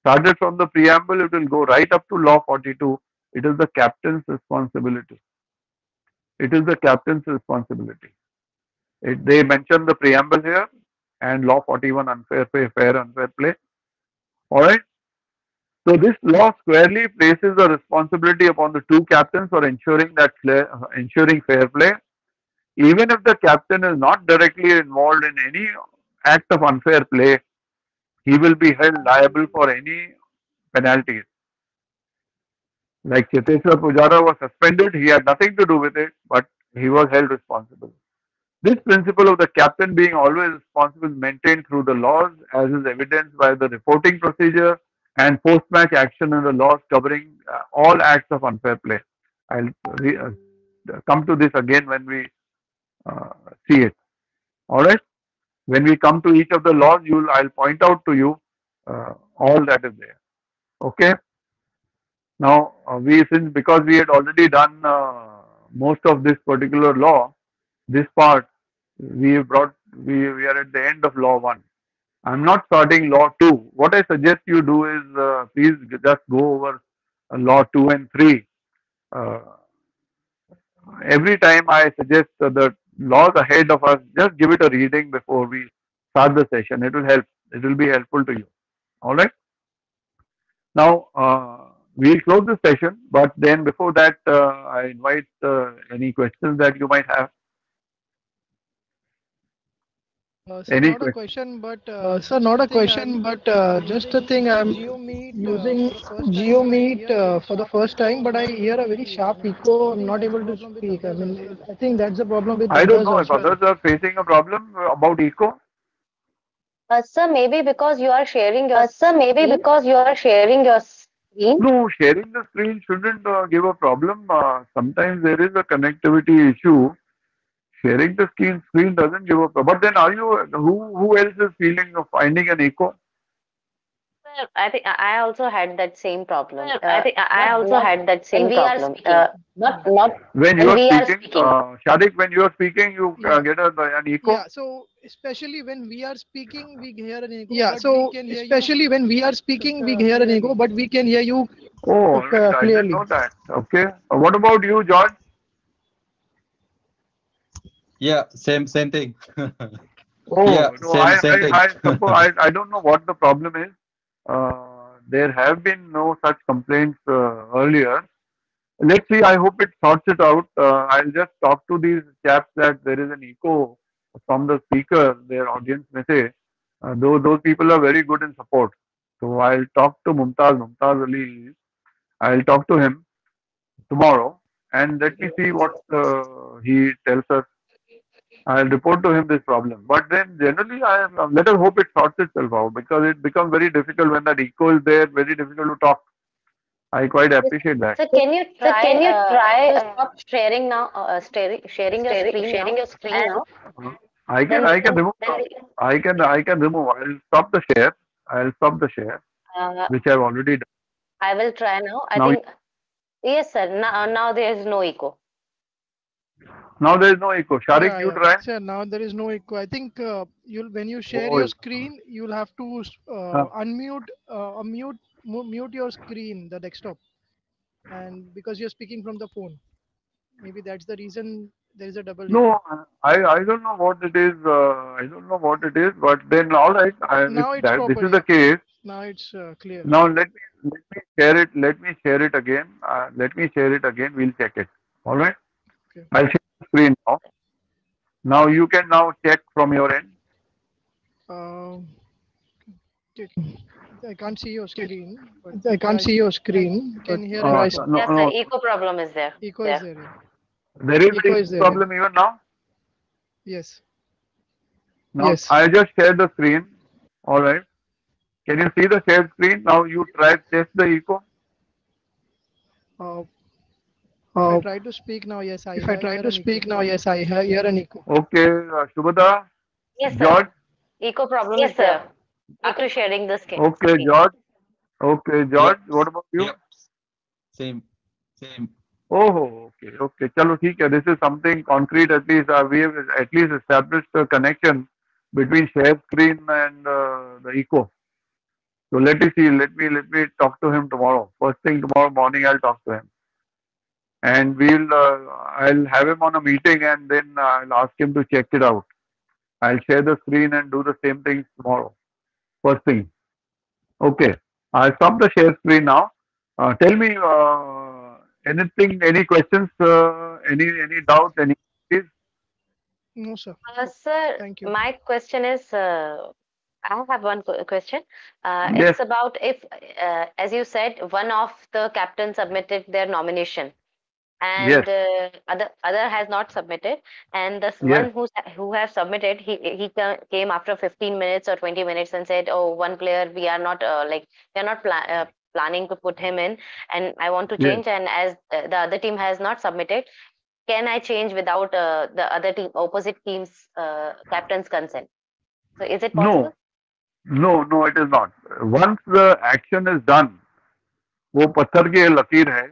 Started from the preamble, it will go right up to law 42. It is the captain's responsibility. It is the captain's responsibility. It, they mention the preamble here and law 41 unfair play, fair, unfair play. All right. So this law squarely places the responsibility upon the two captains for ensuring that ensuring fair play. Even if the captain is not directly involved in any act of unfair play, he will be held liable for any penalties. Like Cheteshwar Pujara was suspended, he had nothing to do with it, but he was held responsible. This principle of the captain being always responsible is maintained through the laws as is evidenced by the reporting procedure and post-match action in the laws covering uh, all acts of unfair play. I'll uh, come to this again when we uh, see it. All right. When we come to each of the laws, you'll I'll point out to you uh, all that is there. Okay. Now uh, we since because we had already done uh, most of this particular law, this part we brought we, we are at the end of law one. I'm not starting law two. What I suggest you do is uh, please just go over uh, law two and three. Uh, every time I suggest that laws ahead of us, just give it a reading before we start the session. It will help. It will be helpful to you. All right. Now uh, we'll close the session, but then before that, uh, I invite uh, any questions that you might have. Uh, sir, Any not a question? question, but uh, sir, not a question, but uh, just a thing. I'm using JioMeet uh, for the first time, but I hear a very sharp echo. I'm not able to speak. I mean, I think that's the problem with I don't know if well. others are facing a problem about echo. Uh, sir, maybe because you are sharing your sir, maybe because you are sharing your screen. No, sharing the screen shouldn't uh, give a problem. Uh, sometimes there is a connectivity issue. Sharing the screen screen doesn't give up. But then, are you who who else is feeling of finding an echo? Sir, I think I I also had that same problem. Sir, I uh, think I I not- also not had that same we are problem. speaking. Uh, not not When When you we are are speaking, speaking. uh, Shadik, when you are speaking, you uh, Yeah. get a, an echo. Yeah, so especially when we are speaking, we hear an echo. Yeah, so we can hear especially when we are speaking, we hear an echo, but we can hear you. Oh, Uh, alright, I didn't clearly. know that. Okay. Uh, what about you, George? Yeah, same same thing. Oh, Yeah, no, same- I, same I, thing. I, suppose, I, I don't know what the problem is. Uh, there have been no such complaints uh, earlier. Let's see. I hope it sorts it out. Uh, I'll just talk to these chaps that there is an echo from the speaker. Their audience may say, uh, though those people are very good in support. So I'll talk to Mumtaz, Mumtaz Ali. I'll talk to him tomorrow and let me see what uh, he tells us I'll report to him this problem. But then generally, I am, let us hope it sorts itself out because it becomes very difficult when that echo is there, very difficult to talk. I quite appreciate that. So can you Sir, try? can you uh, try, to uh, stop sharing now? Uh, sharing sharing your screen sharing now? your screen And now. I can, I can remove. I can, I can remove. I'll stop the share. I'll stop the share, uh, which I've already done. I will try now. I Now think yes, sir. Now now there is no echo. Now there is no echo. Sharik, Yeah, you yeah. try. Sir, now there is no echo. I think uh, you'll when you share Oh, your screen, you'll have to uh, Huh. unmute, uh, unmute, mute your screen, the desktop, and because you're speaking from the phone, maybe that's the reason there is a double. No, I, I don't know what it is. Uh, I don't know what it is. But then, all right. I, Now it's that, this is the case. Now it's uh, clear. Now let me let me share it. Let me share it again. Uh, let me share it again. We'll check it. All right. Okay. I'll share the screen now. Now you can now check from your end. Um, okay. I can't see your screen. But I can't see your screen. Can you hear Uh, a voice. no, yes, no, sir. Echo problem is there. Echo yeah. is there. there is echo a is there. problem even now. Yes. Now Yes. I just share the screen. All right. Can you see the shared screen? Now you try test the echo. Uh, if I try to speak now, yes, I. If I try to speak now, yes, I hear, hear an echo. Okay, uh, Shubhada, Yes, sir. George. Echo problem Yes, sir. After sharing the screen. Okay, George. Okay, George. What about you? Yep. Same, same. Oh, okay, okay. Chalo, theek hai. This is something concrete. At least uh, we have at least established a connection between share screen and uh, the echo. So let me see. Let me let me talk to him tomorrow. First thing tomorrow morning, I'll talk to him, and we'll uh, I'll have him on a meeting, and then I'll ask him to check it out. I'll share the screen and do the same thing tomorrow. First thing. Okay. I'll stop the share screen now. Uh, tell me uh, anything, any questions, uh, any any doubt, any please? No, sir. Uh, sir, Thank you. my question is, uh, I have one question. Uh, Yes. It's about if, uh, as you said, one of the captains submitted their nomination and Yes. uh, other other has not submitted, and the s- Yes. one who who has submitted, he he ca- came after 15 minutes or 20 minutes and said, "Oh, one player we are not uh, like we are not pla- uh, planning to put him in, and I want to Yes. change." And as uh, the other team has not submitted, can I change without uh, the other team, opposite team's uh, captain's consent? So is it possible? No, no, no, it is not. Once the action is done, वो पत्थर की लकीर है.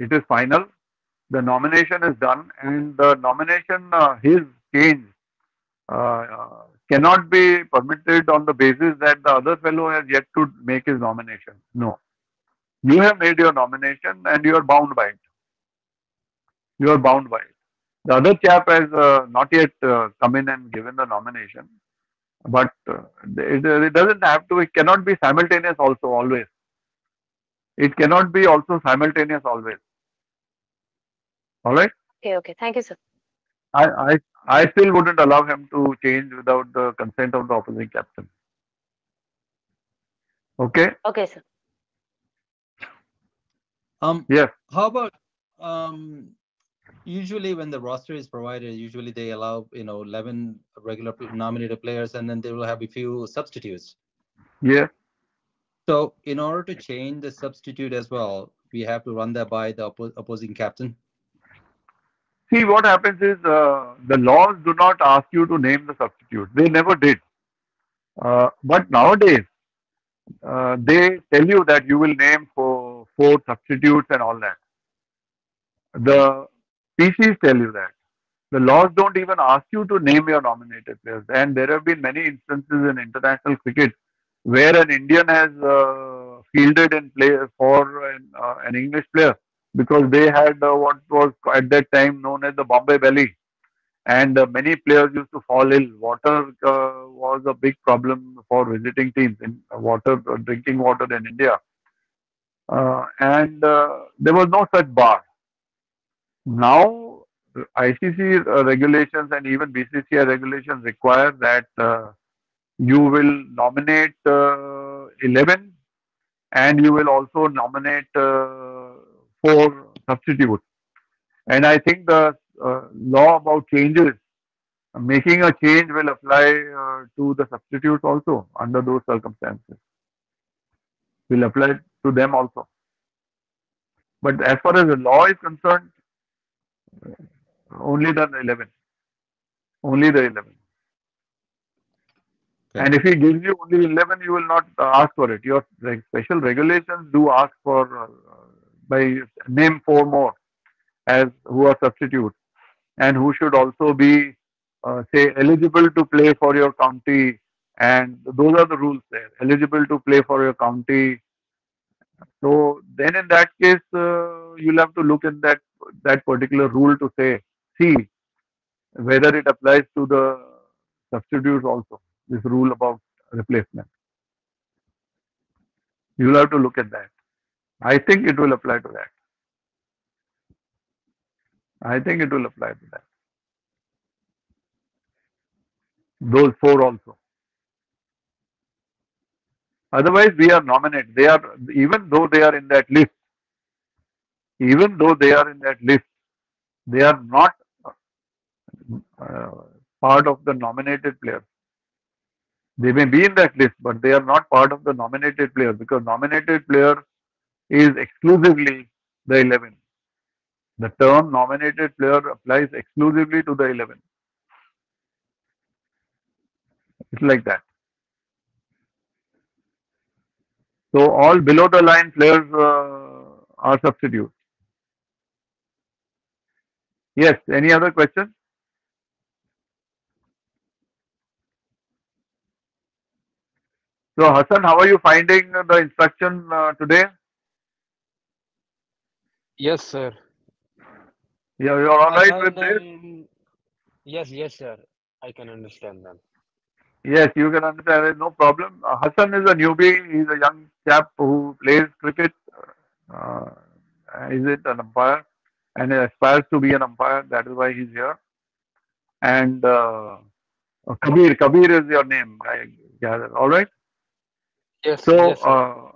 It is final. the nomination is done, and the nomination, uh, his change, uh, uh, cannot be permitted on the basis that the other fellow has yet to make his nomination. No. You have made your nomination and you are bound by it. You are bound by it. The other chap has uh, not yet uh, come in and given the nomination, but uh, it, it doesn't have to, it cannot be simultaneous also, always. It cannot be also simultaneous always. All right? Okay, okay. Thank you, sir. I, I, I still wouldn't allow him to change without the consent of the opposing captain. Okay? Okay, sir. Um, Yeah. how about um, usually when the roster is provided, usually they allow you know 11 regular pl- nominated players, and then they will have a few substitutes. Yeah. So in order to change the substitute as well, we have to run that by the oppo- opposing captain. See, what happens is uh, the laws do not ask you to name the substitute. They never did. Uh, but nowadays, uh, they tell you that you will name for four substitutes and all that. The PCs tell you that. The laws don't even ask you to name your nominated players. And there have been many instances in international cricket where an Indian has uh, fielded and play for an, uh, an English player because they had uh, what was at that time known as the Bombay Belly. And uh, many players used to fall ill. Water uh, was a big problem for visiting teams in uh, water, uh, drinking water in India. And there was no such bar. Now, ICC regulations and even BCCI regulations require that you will nominate uh, 11 and you will also nominate four substitutes. And I think the uh, law about changes, making a change will apply uh, to the substitutes also under those circumstances. Will apply to them also. But as far as the law is concerned, only the 11. Only the 11. Okay. And if he gives you only 11, you will not ask for it. Your special regulations do ask for uh, by name four more as who are substitutes and who should also be uh, say eligible to play for your county. And those are the rules there eligible to play for your county. So then in that case uh, you'll have to look at that that particular rule to say see whether it applies to the substitutes also this rule about replacement. You'll have to look at that i think it will apply to that. I think it will apply to that. Those four also. Otherwise we are nominated. They are even though they are in that list even though they are in that list they are not uh, part of the nominated players they may be in that list but they are not part of the nominated players because nominated player is exclusively the 11 the term nominated player applies exclusively to the 11 it's like that. So all below the line players uh, are substitutes. Yes any other question? So hassan how are you finding the instruction uh, today Yes, sir. yeah you're all right with this Yes, yes, sir. I can understand them. Yes, you can understand. There's no problem. Uh, Hassan is a newbie. He's a young chap who plays cricket. Uh, is it an umpire? And he aspires to be an umpire. That is why he's here. And uh, Kabir, Kabir is your name. I gather. All right. Yes, So, yes, sir. uh,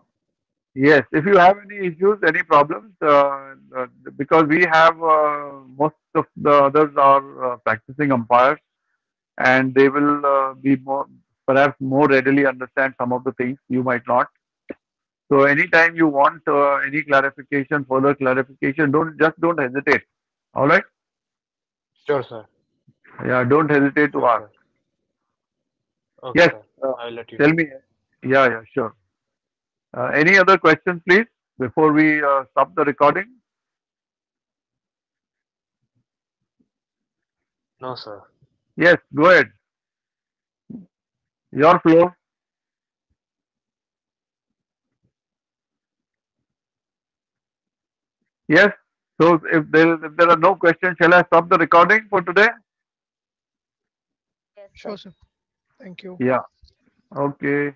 yes, if you have any issues, any problems, uh, uh, because we have uh, most of the others are uh, practicing umpires, and they will uh, be more perhaps more readily understand some of the things you might not. So, anytime you want uh, any clarification, further clarification, don't just don't hesitate. All right? Sure, sir. Yeah, don't hesitate to ask. Okay, Yes, I'll let you Tell know. me. Yeah, yeah, sure. Uh, any other questions, please, before we uh, stop the recording? No, sir. Yes, go ahead. Your floor. Yes. So if there if there are no questions, shall I stop the recording for today? Yes. Sure, sir. Thank you. Yeah. Okay.